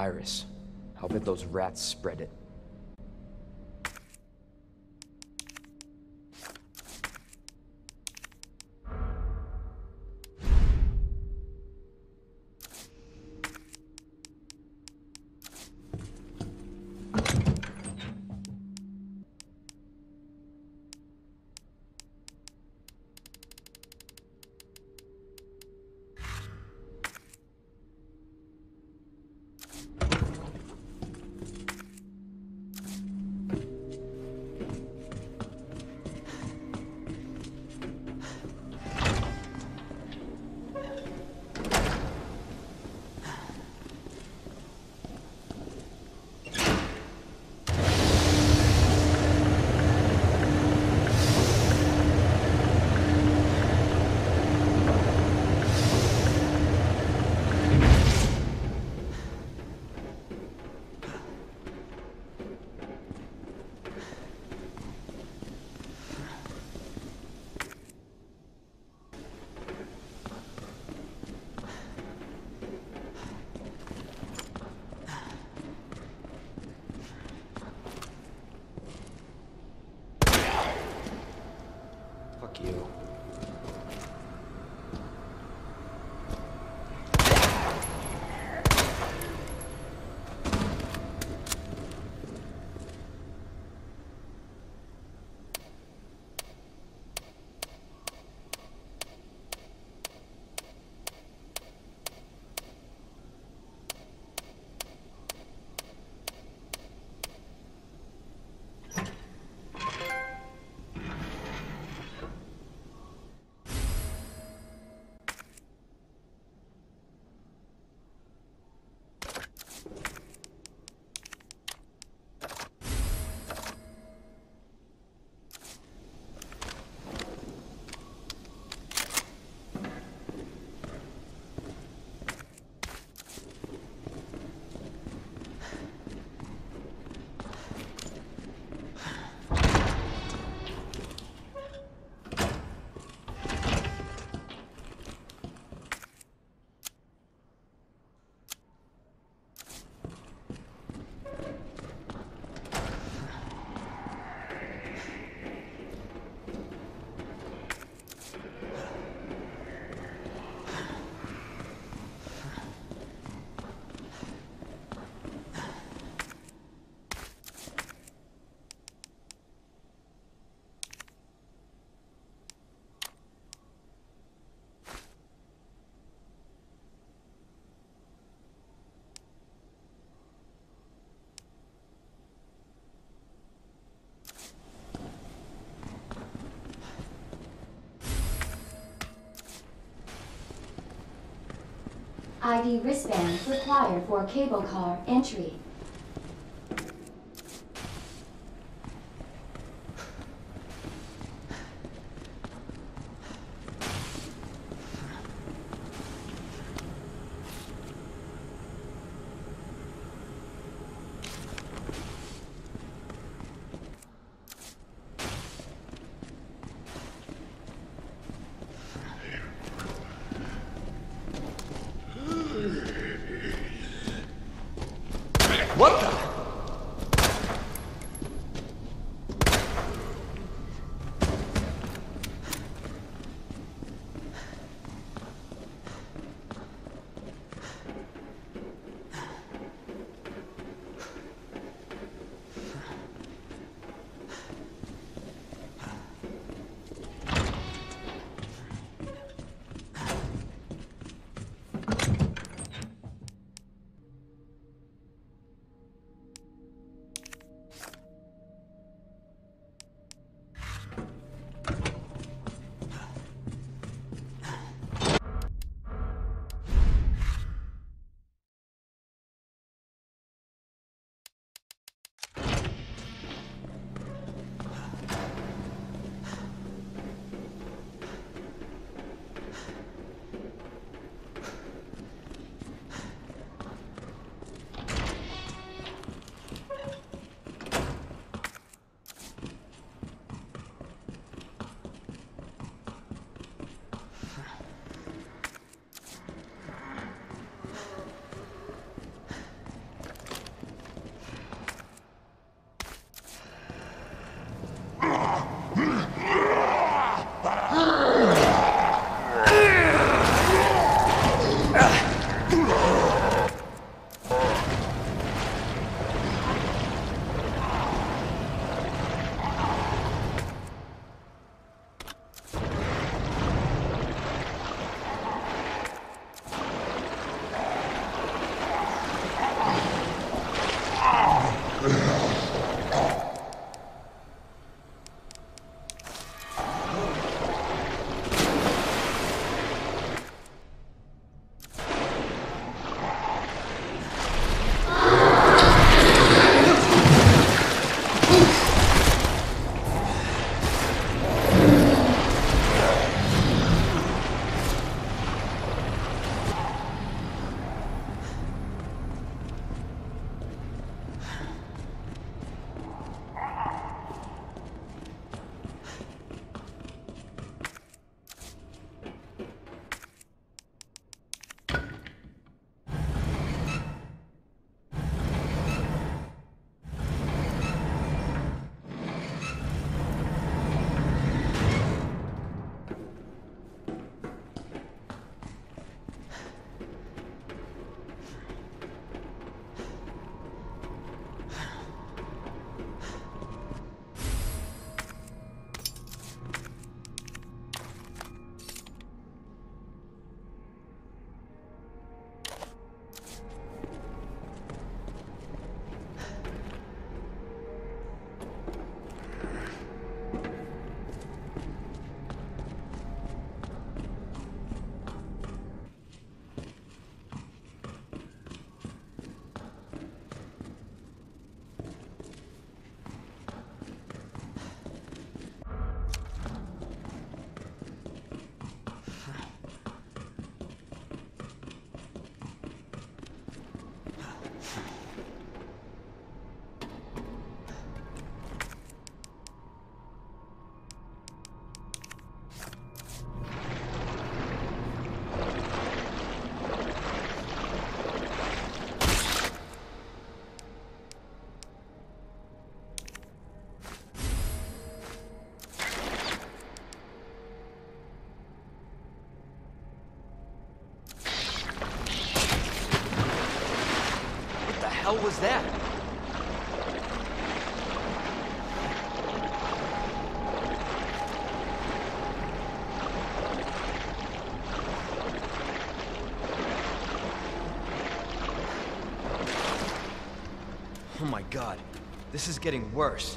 Virus. I'll bet those rats spread it. ID wristband required for cable car entry. Hell was that? Oh my god, this is getting worse.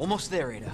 Almost there, Ada.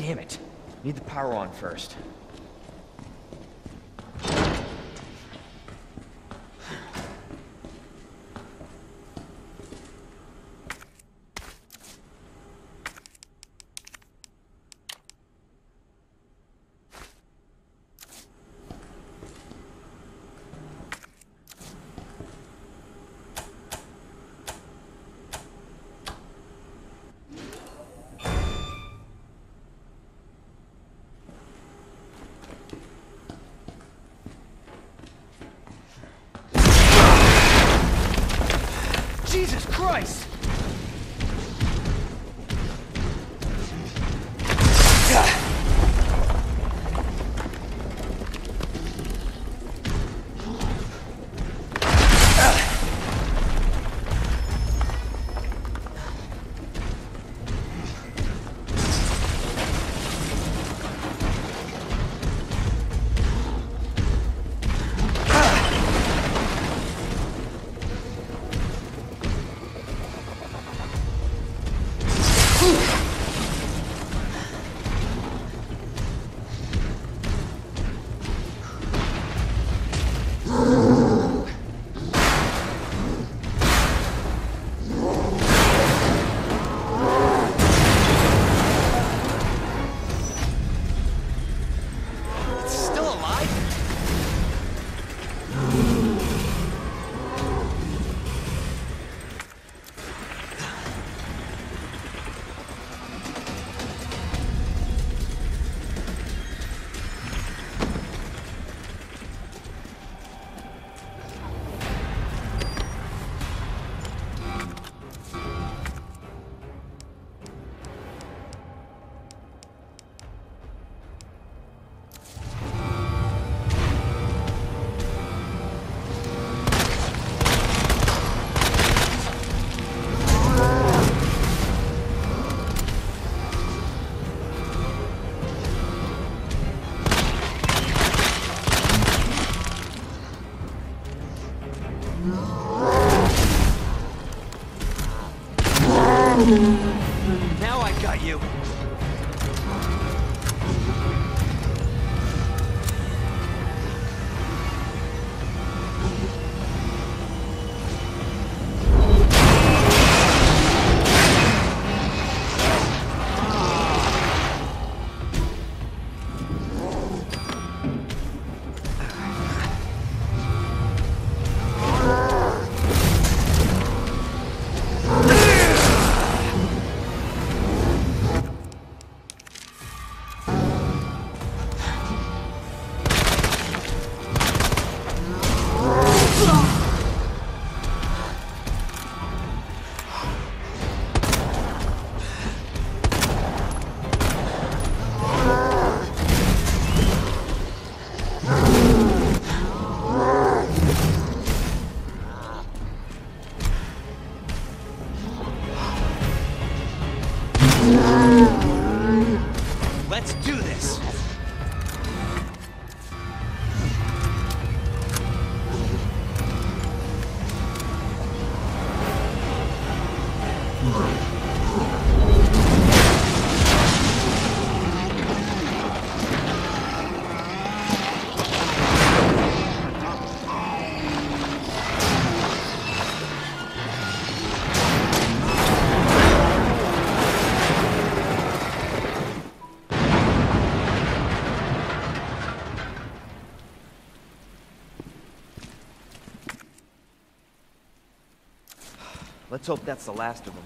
Damn it. Need the power on first. Hope that's the last of them.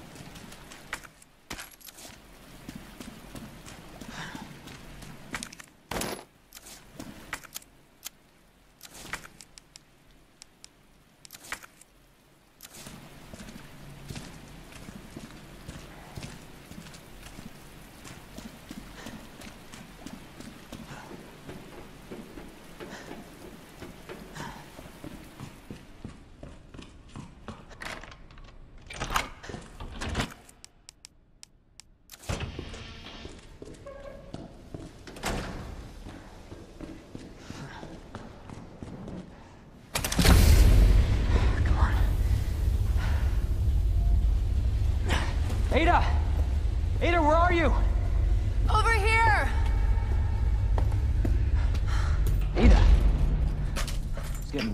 getting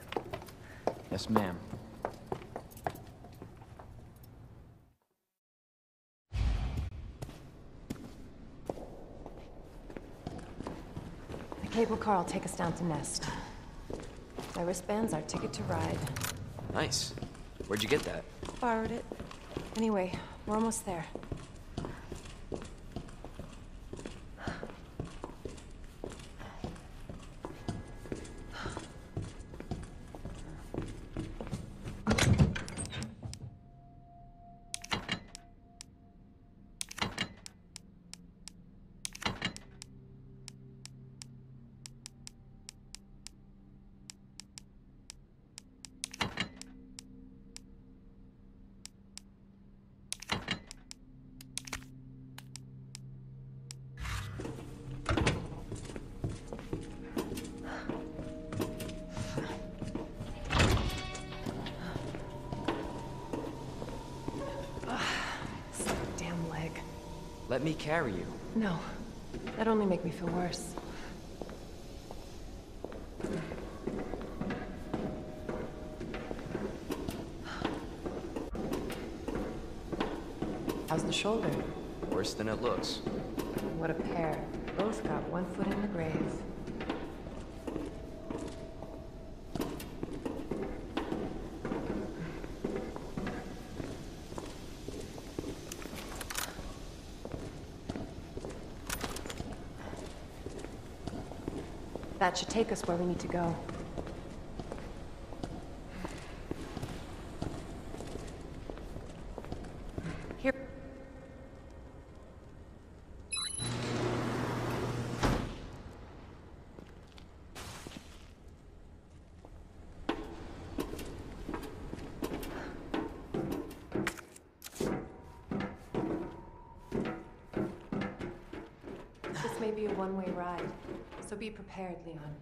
Yes, ma'am. The cable car will take us down to Nest. My wristband's our ticket to ride. Nice. Where'd you get that? Borrowed it. Anyway, we're almost there. Let me carry you. No. That'd only make me feel worse. How's the shoulder? Worse than it looks. What a pair. Both got one foot in the grave. That should take us where we need to go. Here. This may be a one-way ride, so be prepared, Leon.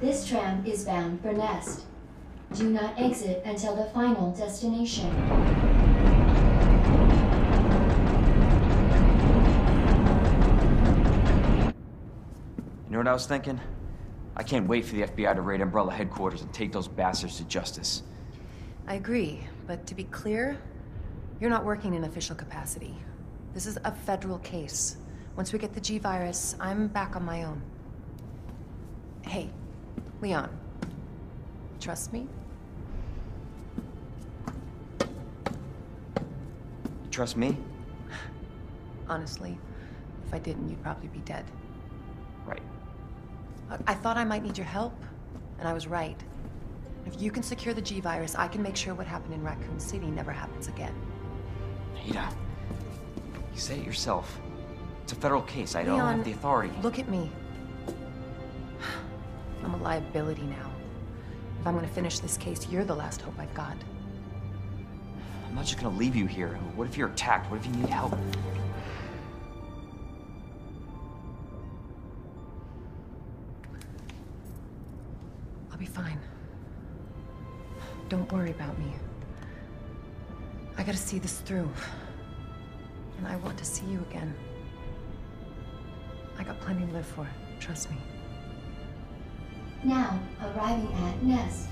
This tram is bound for Nest. Do not exit until the final destination. You know what I was thinking? I can't wait for the FBI to raid Umbrella headquarters and take those bastards to justice. I agree, but to be clear, you're not working in official capacity. This is a federal case. Once we get the G-Virus, I'm back on my own. Hey, Leon. Trust me? Trust me? Honestly, if I didn't, you'd probably be dead. I thought I might need your help, and I was right. If you can secure the G-Virus, I can make sure what happened in Raccoon City never happens again. Ada, you said it yourself. It's a federal case. I don't have the authority. Look at me. I'm a liability now. If I'm gonna finish this case, you're the last hope I've got. I'm not just gonna leave you here. What if you're attacked? What if you need help? Through. And I want to see you again. I got plenty to live for, trust me. Now, arriving at Nest.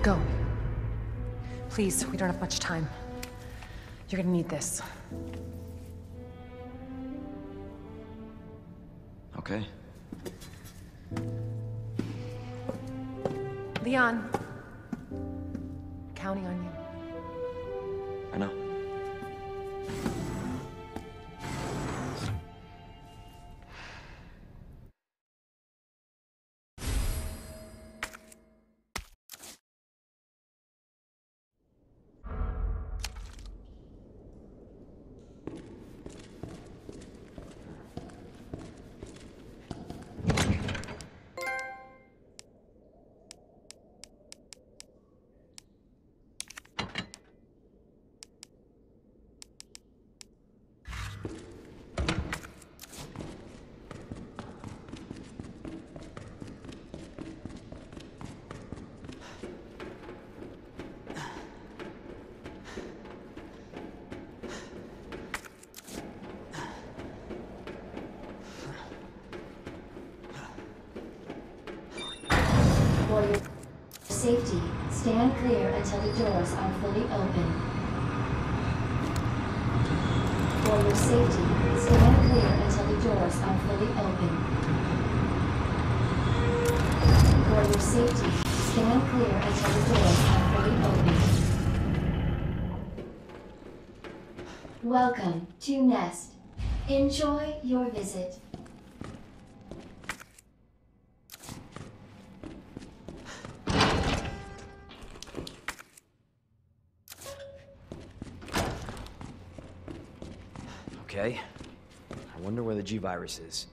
Go. Please, we don't have much time. You're gonna need this. Okay. Leon. Counting on doors are fully open. For your safety, stand clear until the doors are fully open. For your safety, stand clear until the doors are fully open. Welcome to Nest. Enjoy your visit. G viruses.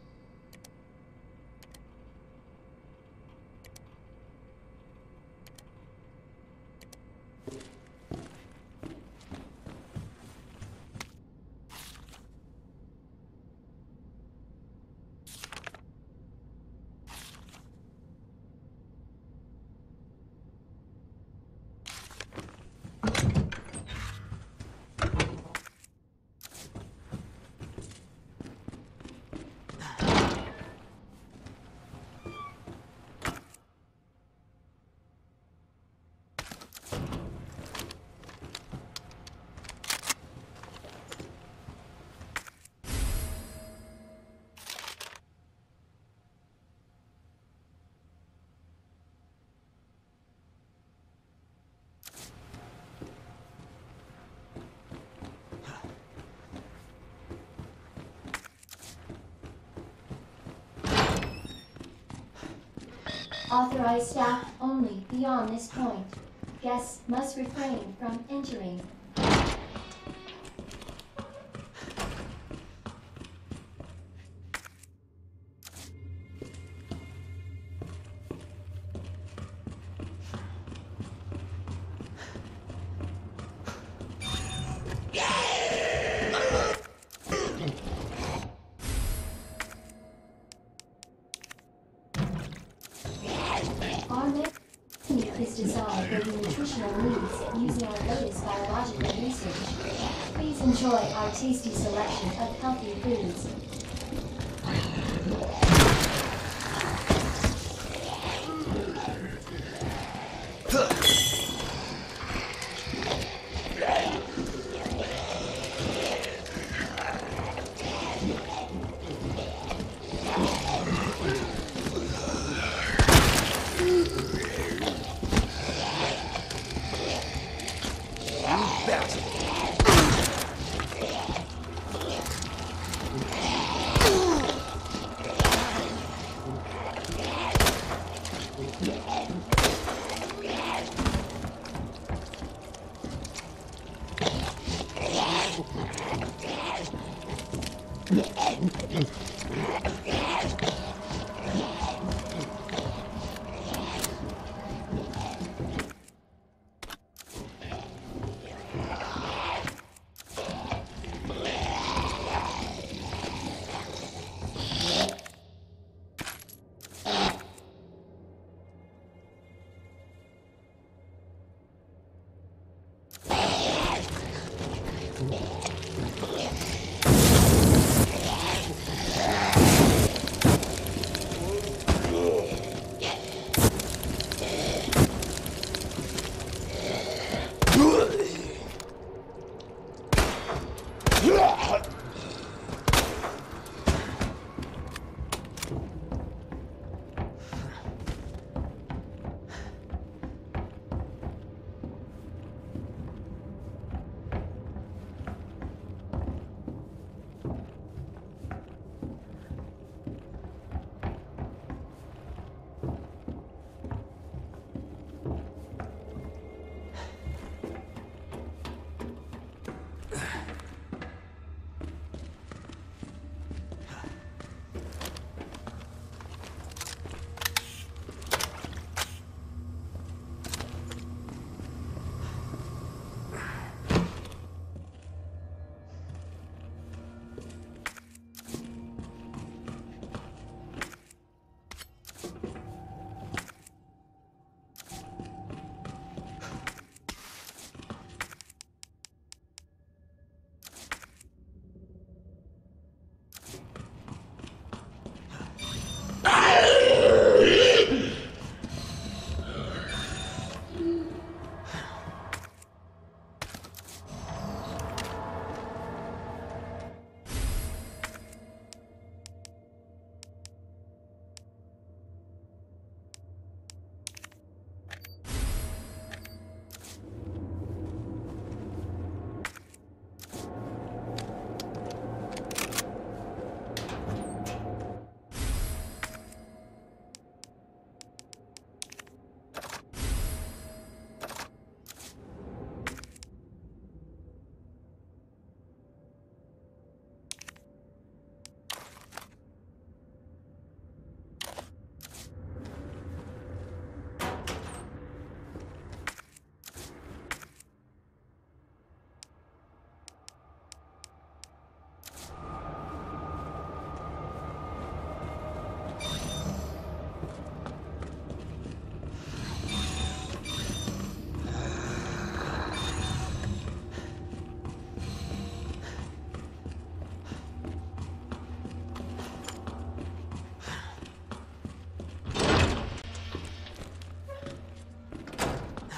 Authorized staff only beyond this point. Guests must refrain from entering.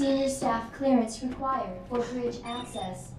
Senior staff clearance required for bridge access.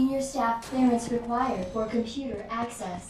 Senior staff clearance required for computer access.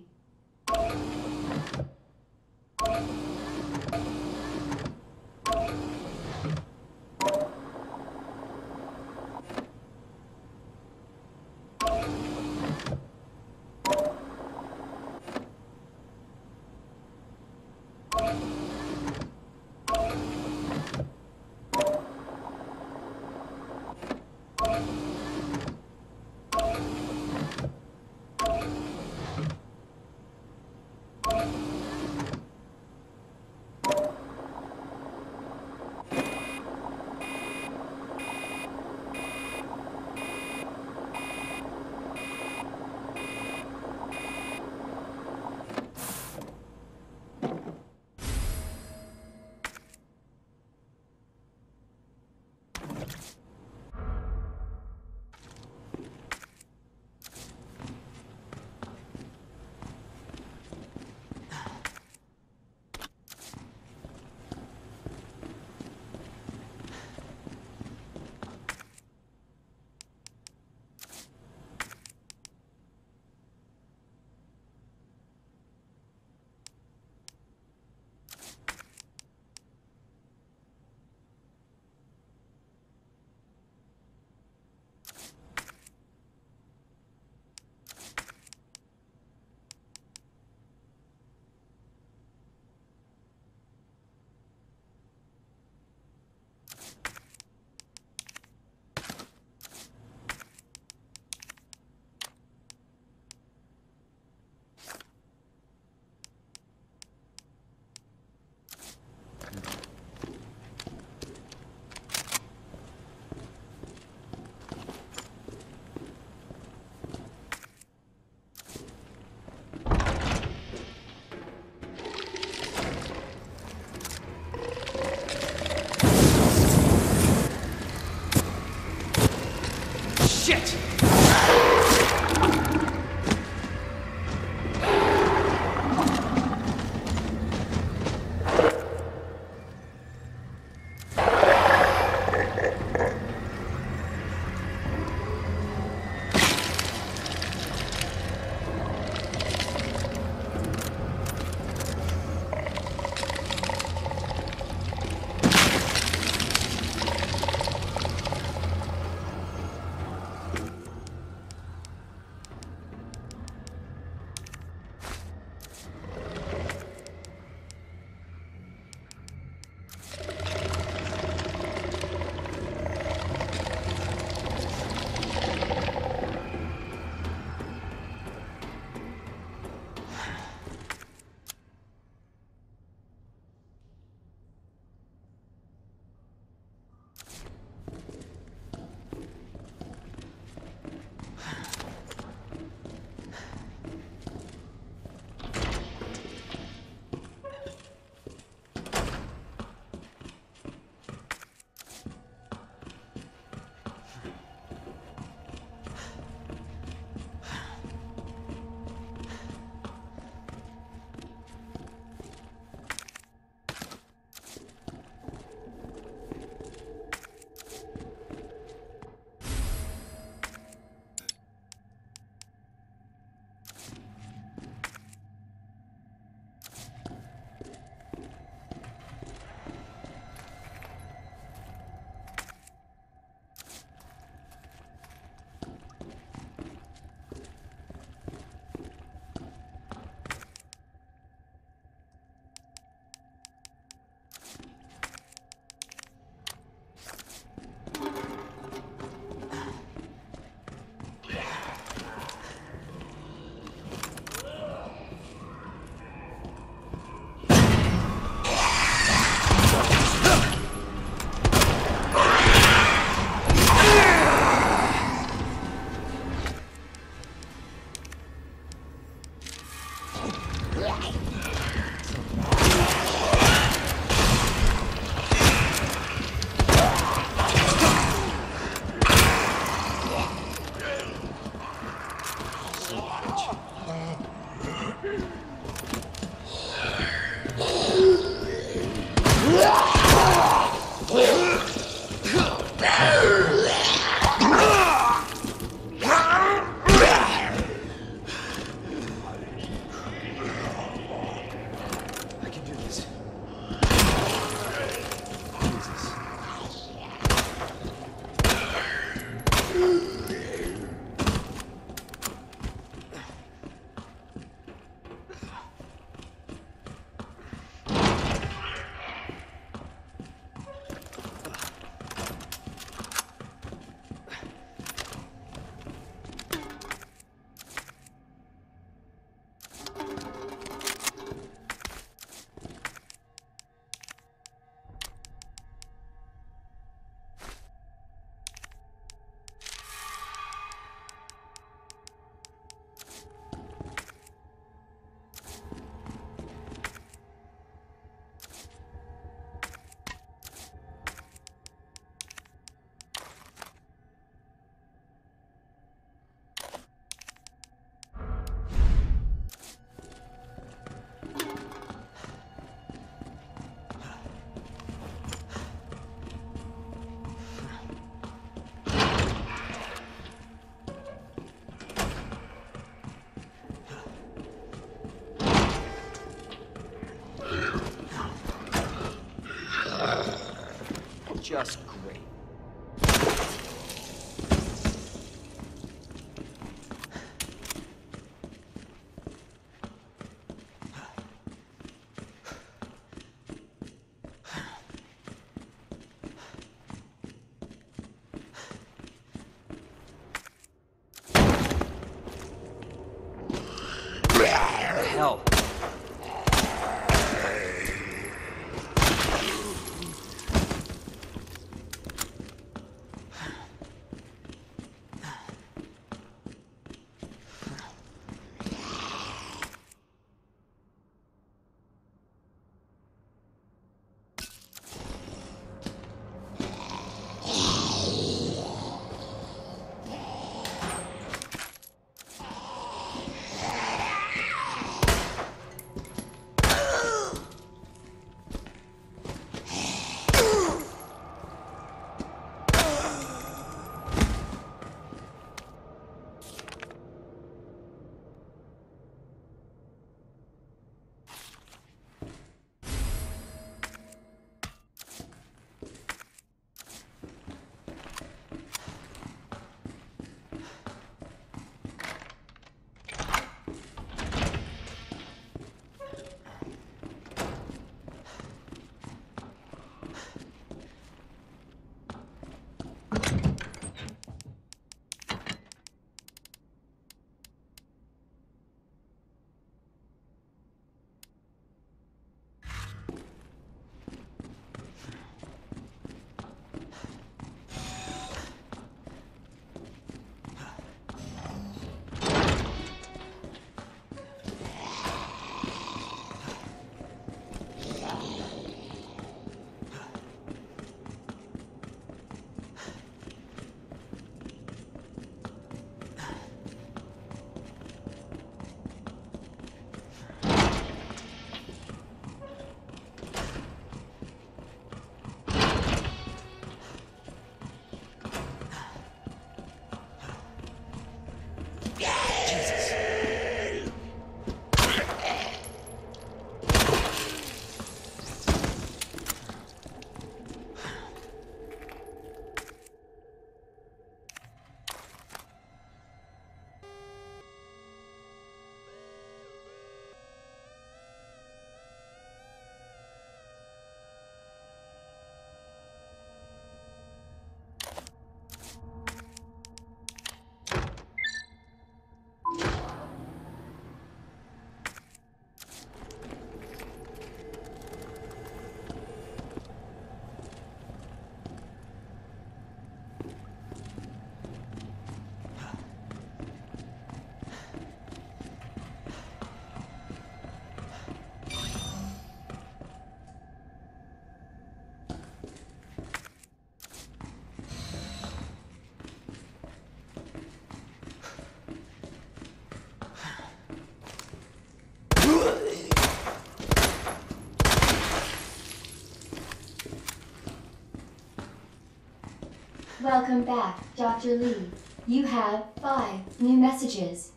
Welcome back, Dr. Lee. You have five new messages.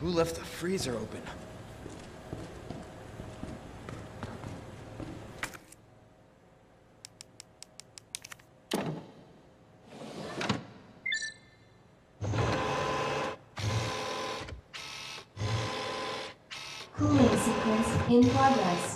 Who left the freezer open? Cooling sequence in progress.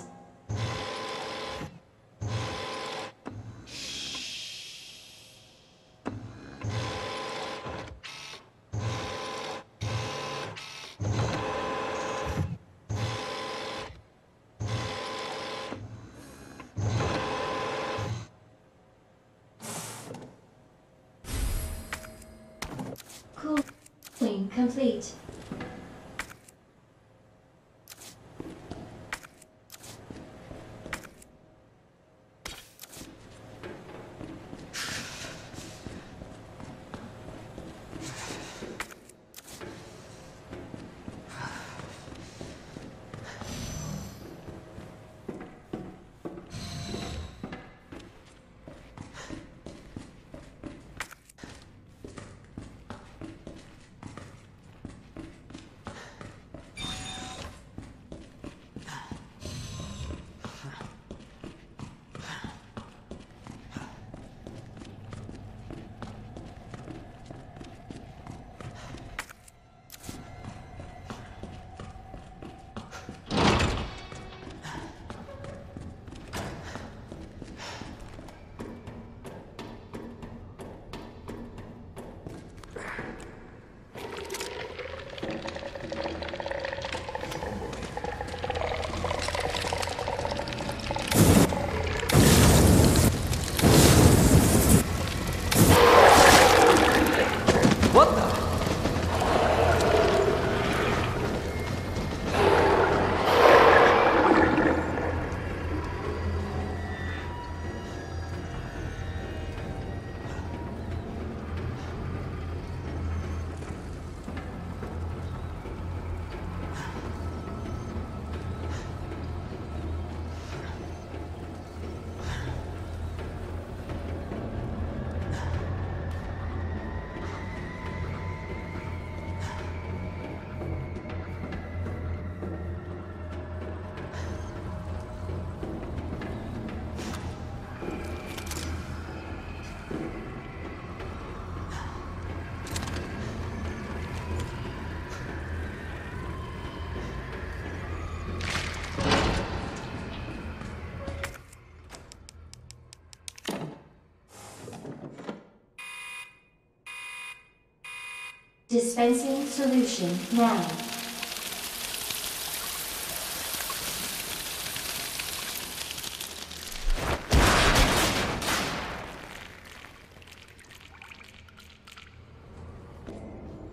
Dispensing solution now.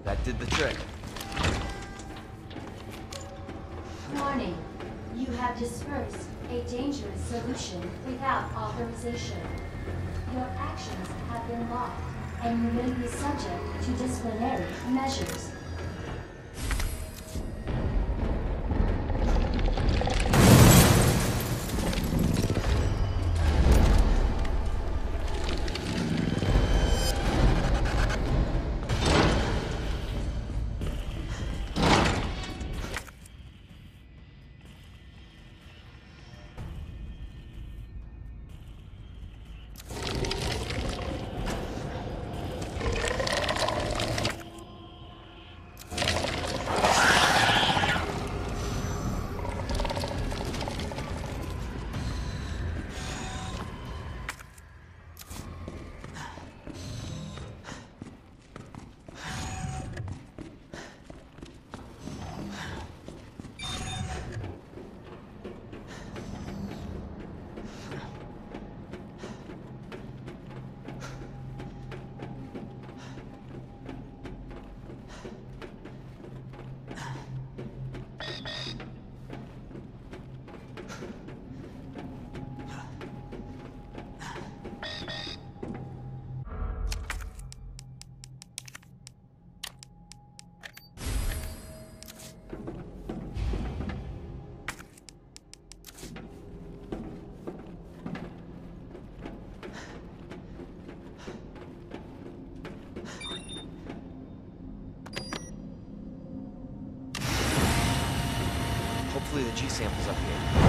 That did the trick. Warning. You have dispersed a dangerous solution without authorization. Measures. Hopefully the G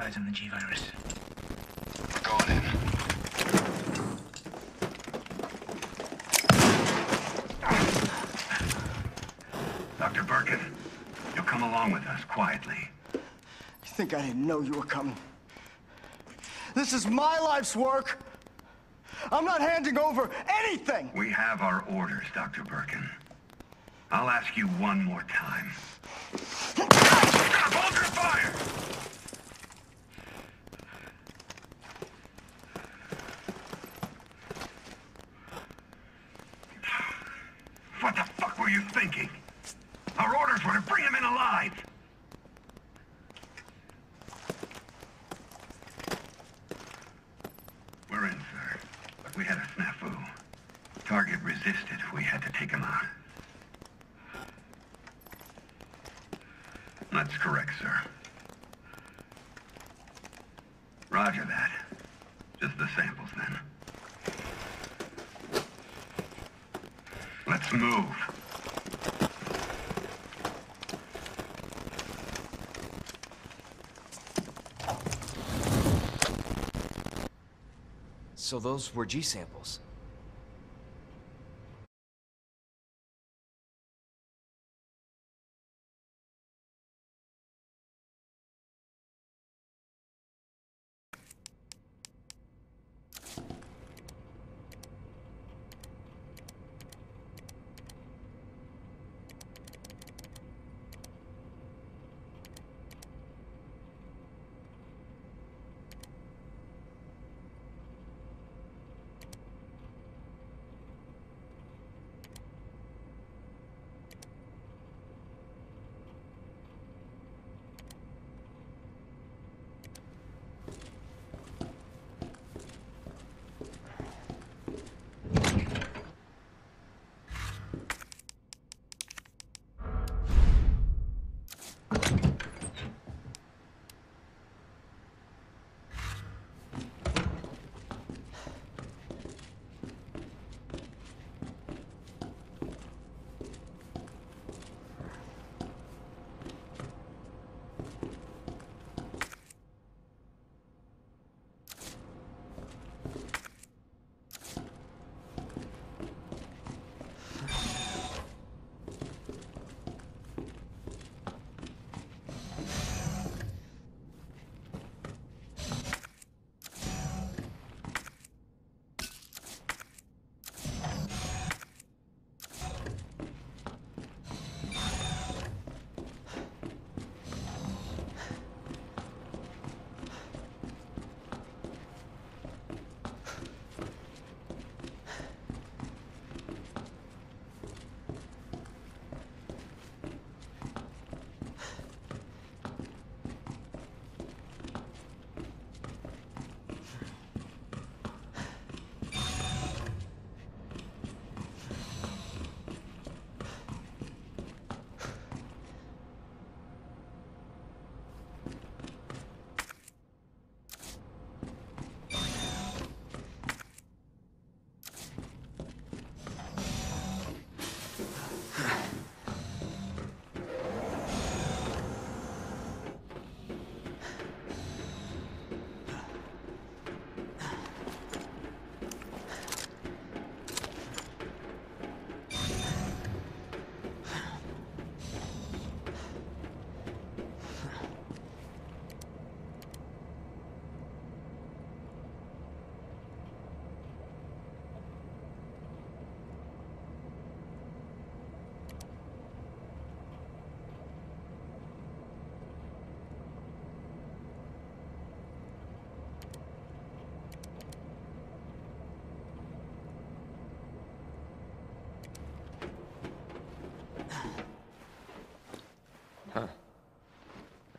Got eyes on the G-Virus. We're going in. Dr. Birkin, you'll come along with us quietly. You think I didn't know you were coming? This is my life's work. I'm not handing over anything. We have our orders, Dr. Birkin. I'll ask you one more time. Hold your fire! What the fuck were you thinking? Our orders were to bring him in alive. We're in, sir. But we had a snafu. Target resisted. We had to take him out. That's correct, sir. Roger that. Just the samples, then. Let's move. So those were G samples.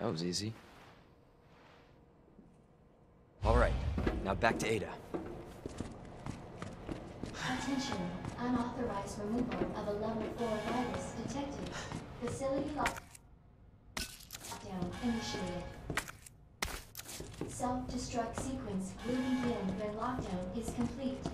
That was easy. All right, now back to Ada. Attention. Unauthorized removal of a level 4 virus detected. Facility lockdown initiated. Self-destruct sequence will begin when lockdown is complete.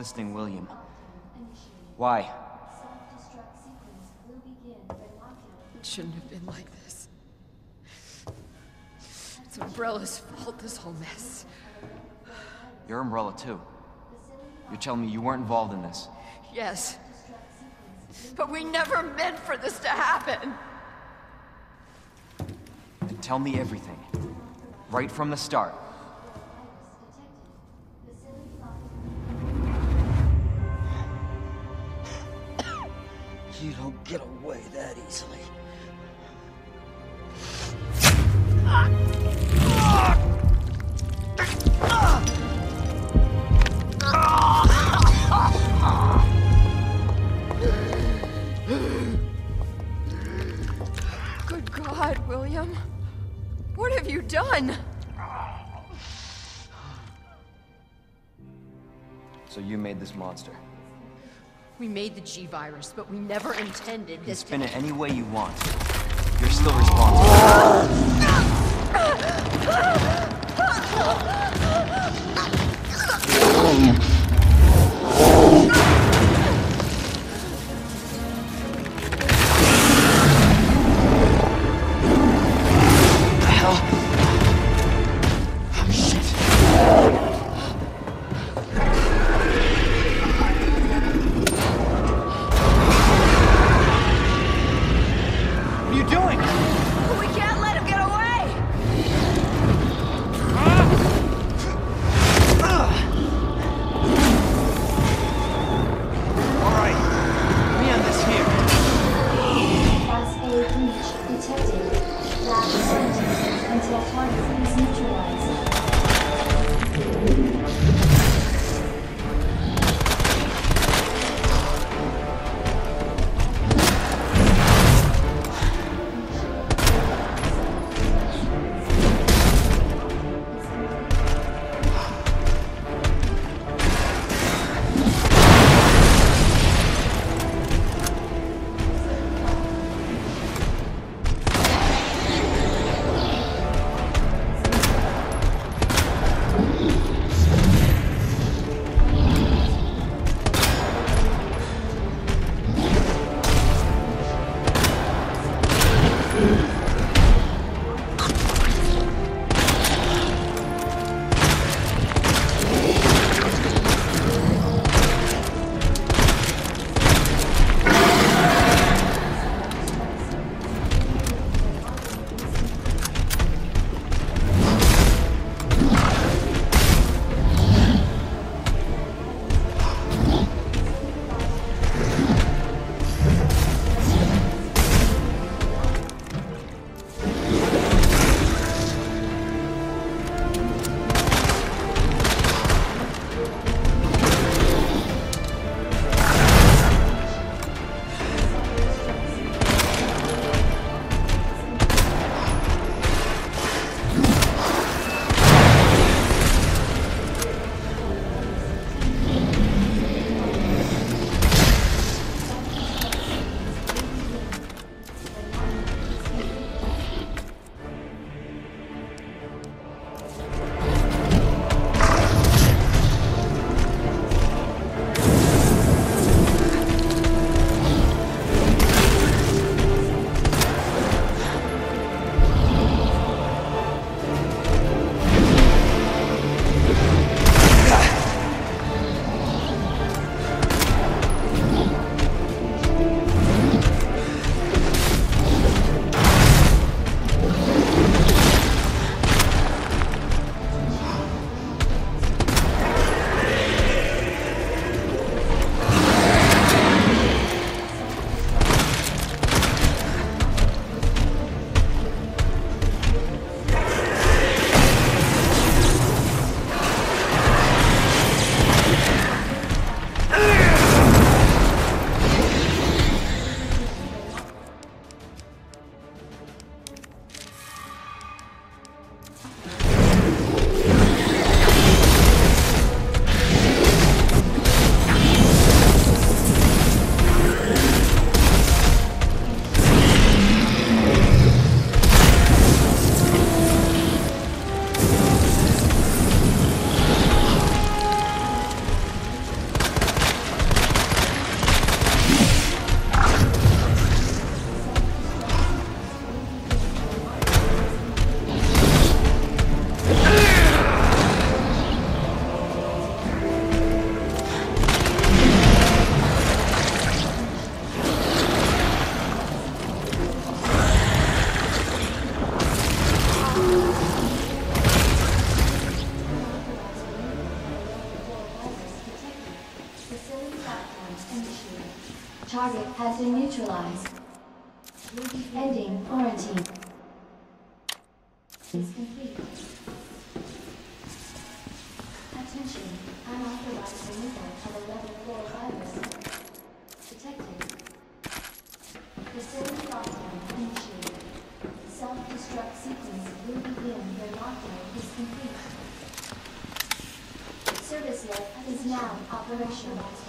You called this thing William. Why? Self-destruct sequence will begin when lockdown It shouldn't have been like this. It's Umbrella's fault, this whole mess. Your umbrella, too. You're telling me you weren't involved in this? Yes. But we never meant for this to happen. Then tell me everything. Right from the start. You don't get away that easily. Good God, William. What have you done? So you made this monster. We made the G-Virus, but we never intended You can this spin it any way you want. You're still responsible. target has been neutralized. Ending quarantine. Is complete. Attention, unauthorized removal of a level 4 virus. Detected. Facility lockdown initiated. Self-destruct sequence will begin when lockdown is complete. Service lift is now operational.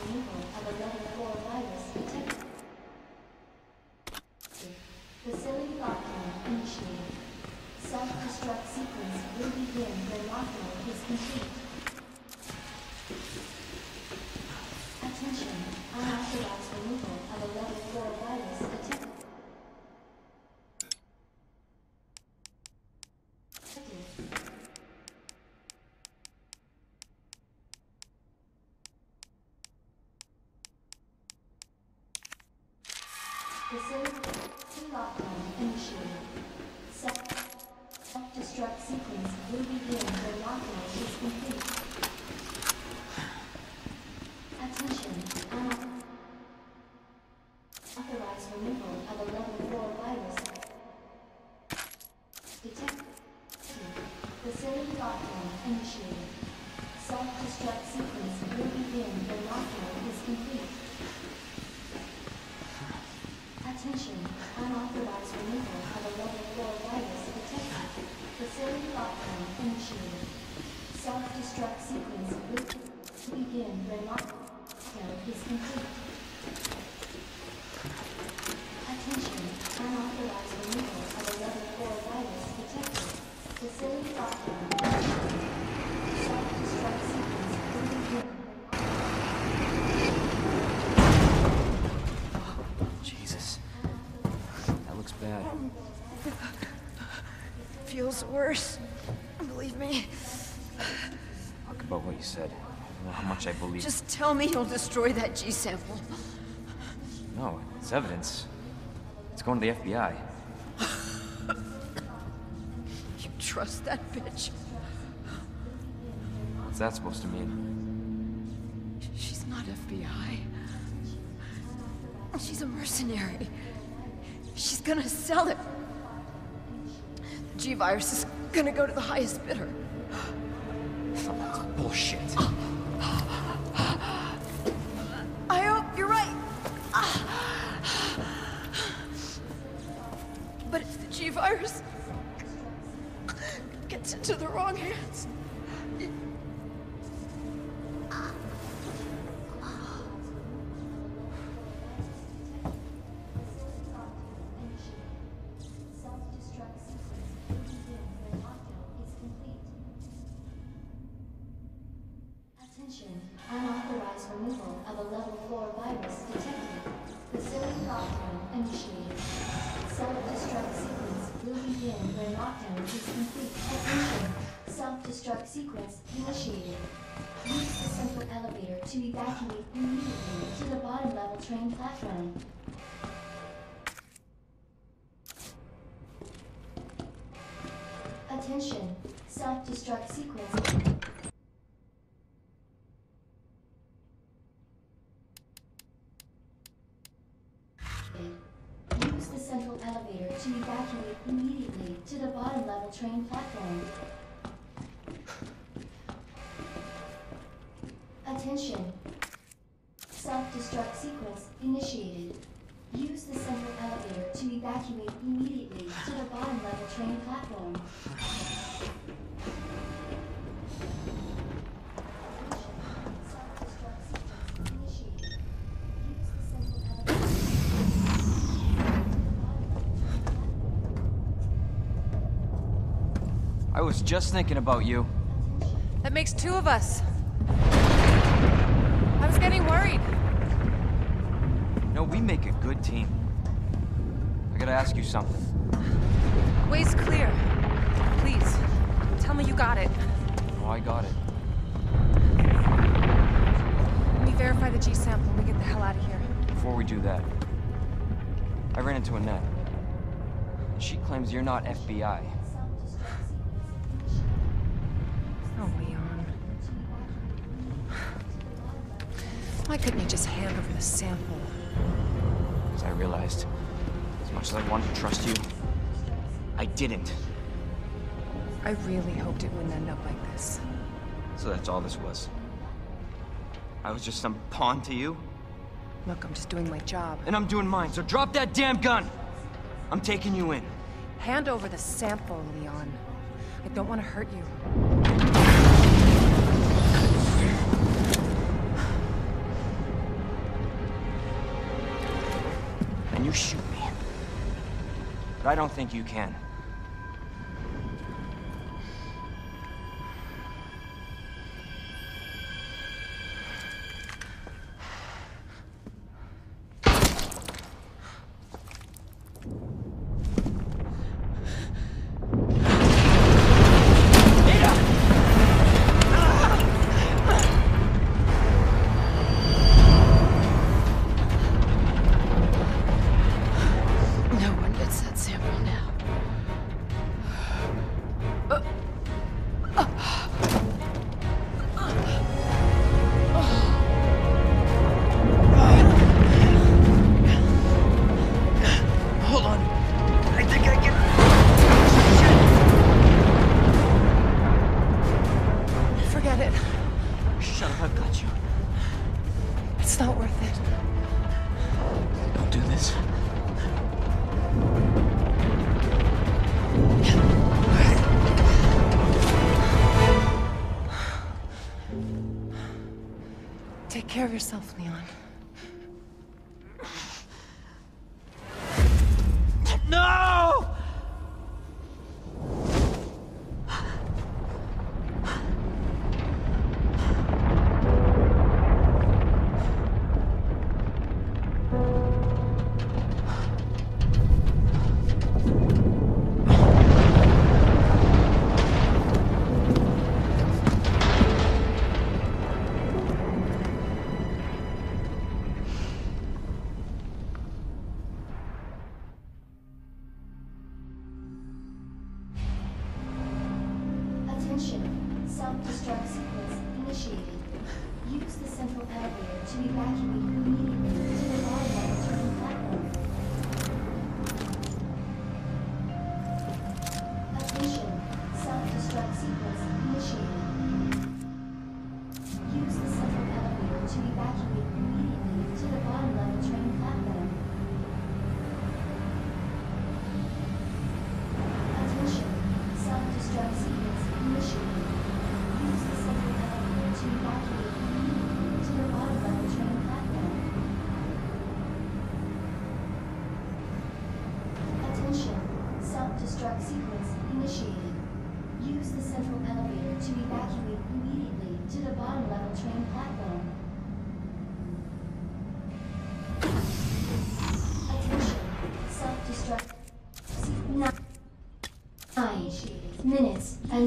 Worse. Believe me. Talk about what you said. I don't know how much I believe. Just tell me you'll destroy that G sample. No, it's evidence. It's going to the FBI. You trust that bitch? What's that supposed to mean? She's not FBI. She's a mercenary. She's gonna sell it. The G-Virus is gonna go to the highest bidder. Train platform. Attention. Was just thinking about you. That makes two of us. I was getting worried. No, we make a good team. I gotta ask you something. Way's clear. Please, tell me you got it. Oh, I got it. Let me verify the G sample and we get the hell out of here. Before we do that, I ran into Annette. She claims you're not FBI. Why couldn't you just hand over the sample? Because I realized, as much as I wanted to trust you, I didn't. I really hoped it wouldn't end up like this. So that's all this was. I was just some pawn to you, Look, I'm just doing my job. and I'm doing mine, so drop that damn gun! I'm taking you in. Hand over the sample, Leon. I don't want to hurt you. Shoot me. But I don't think you can.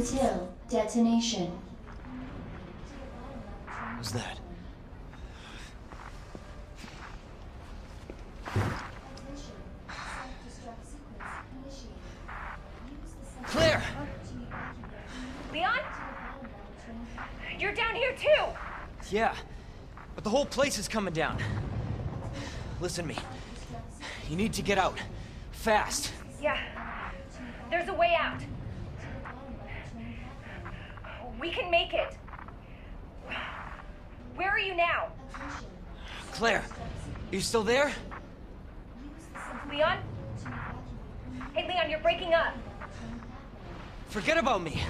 Until detonation. What's that? Claire! Leon? You're down here too! Yeah, but the whole place is coming down. Listen to me. You need to get out. Fast. Yeah. There's a way out. We can make it. Where are you now? Claire, Are you still there? Leon? Hey, Leon, you're breaking up. Forget about me.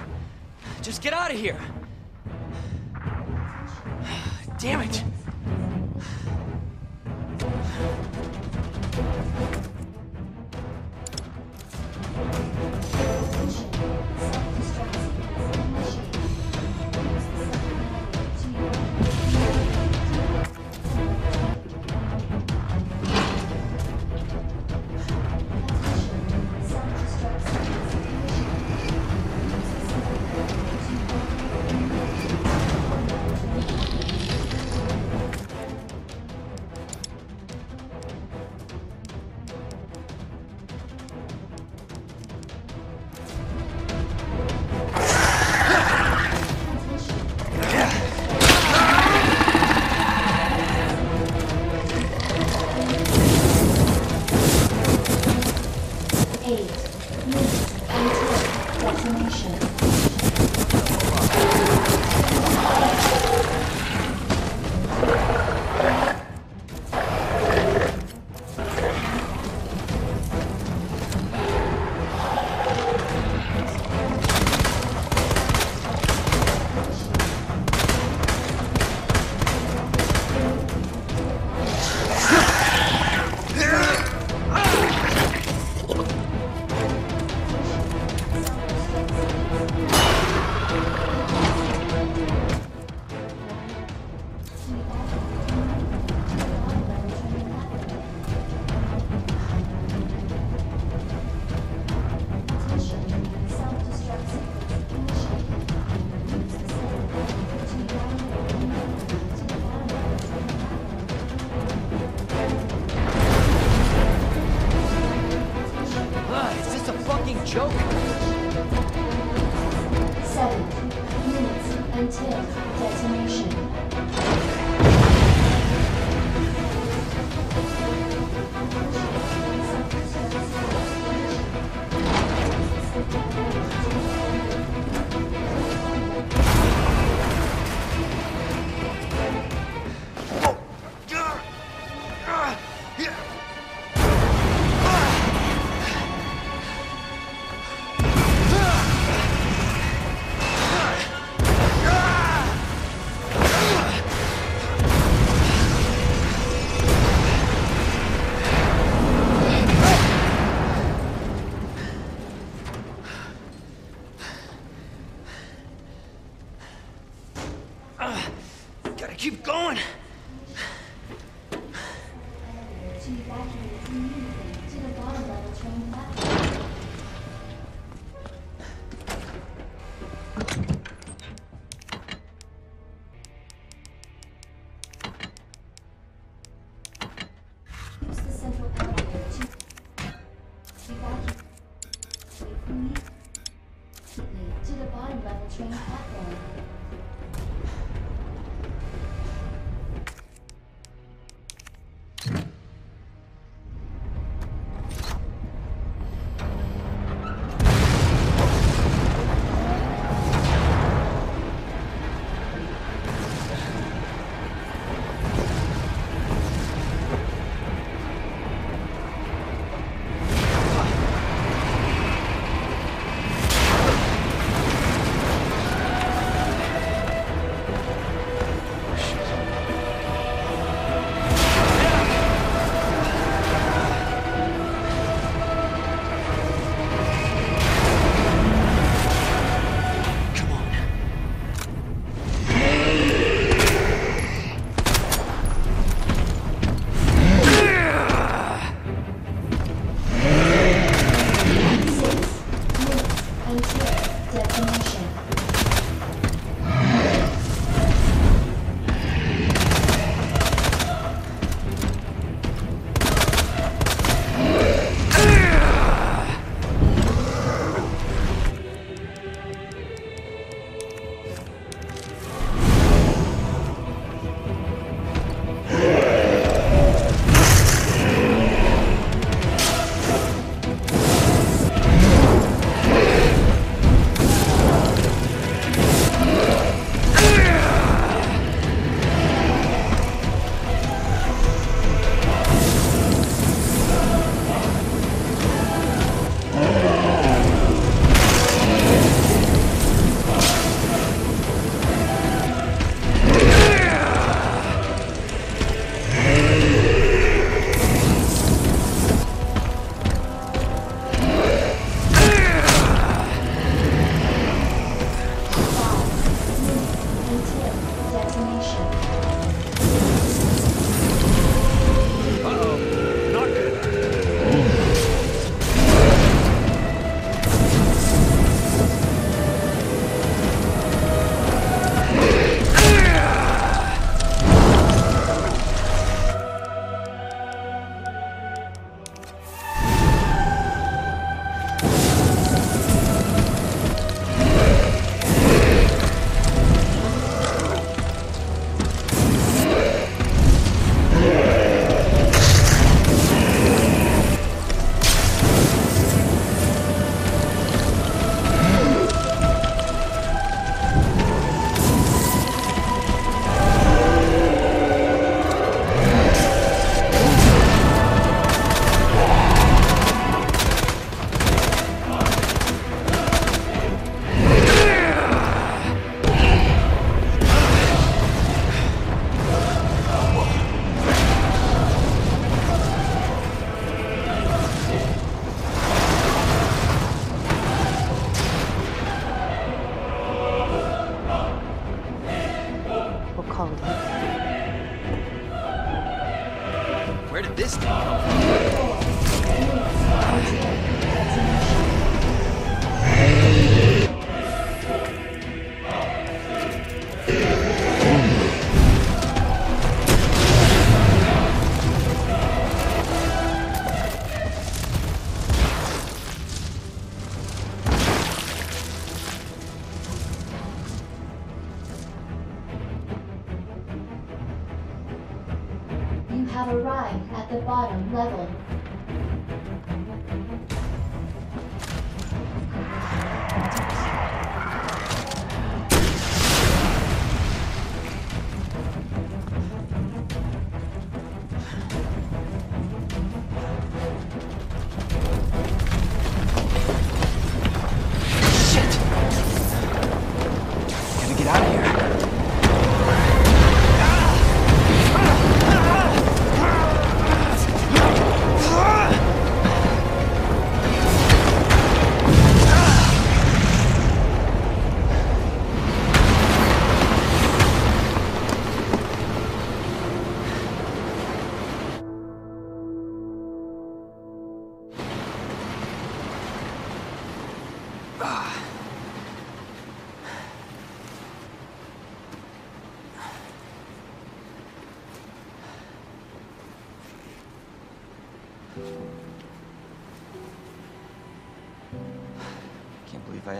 Just get out of here. Damn it.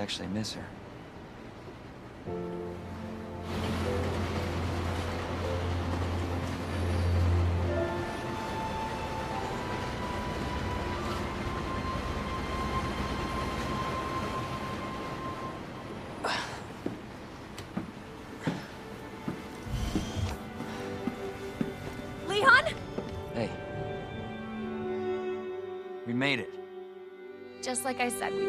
Actually miss her. Leon? Hey. We made it. Just like I said we.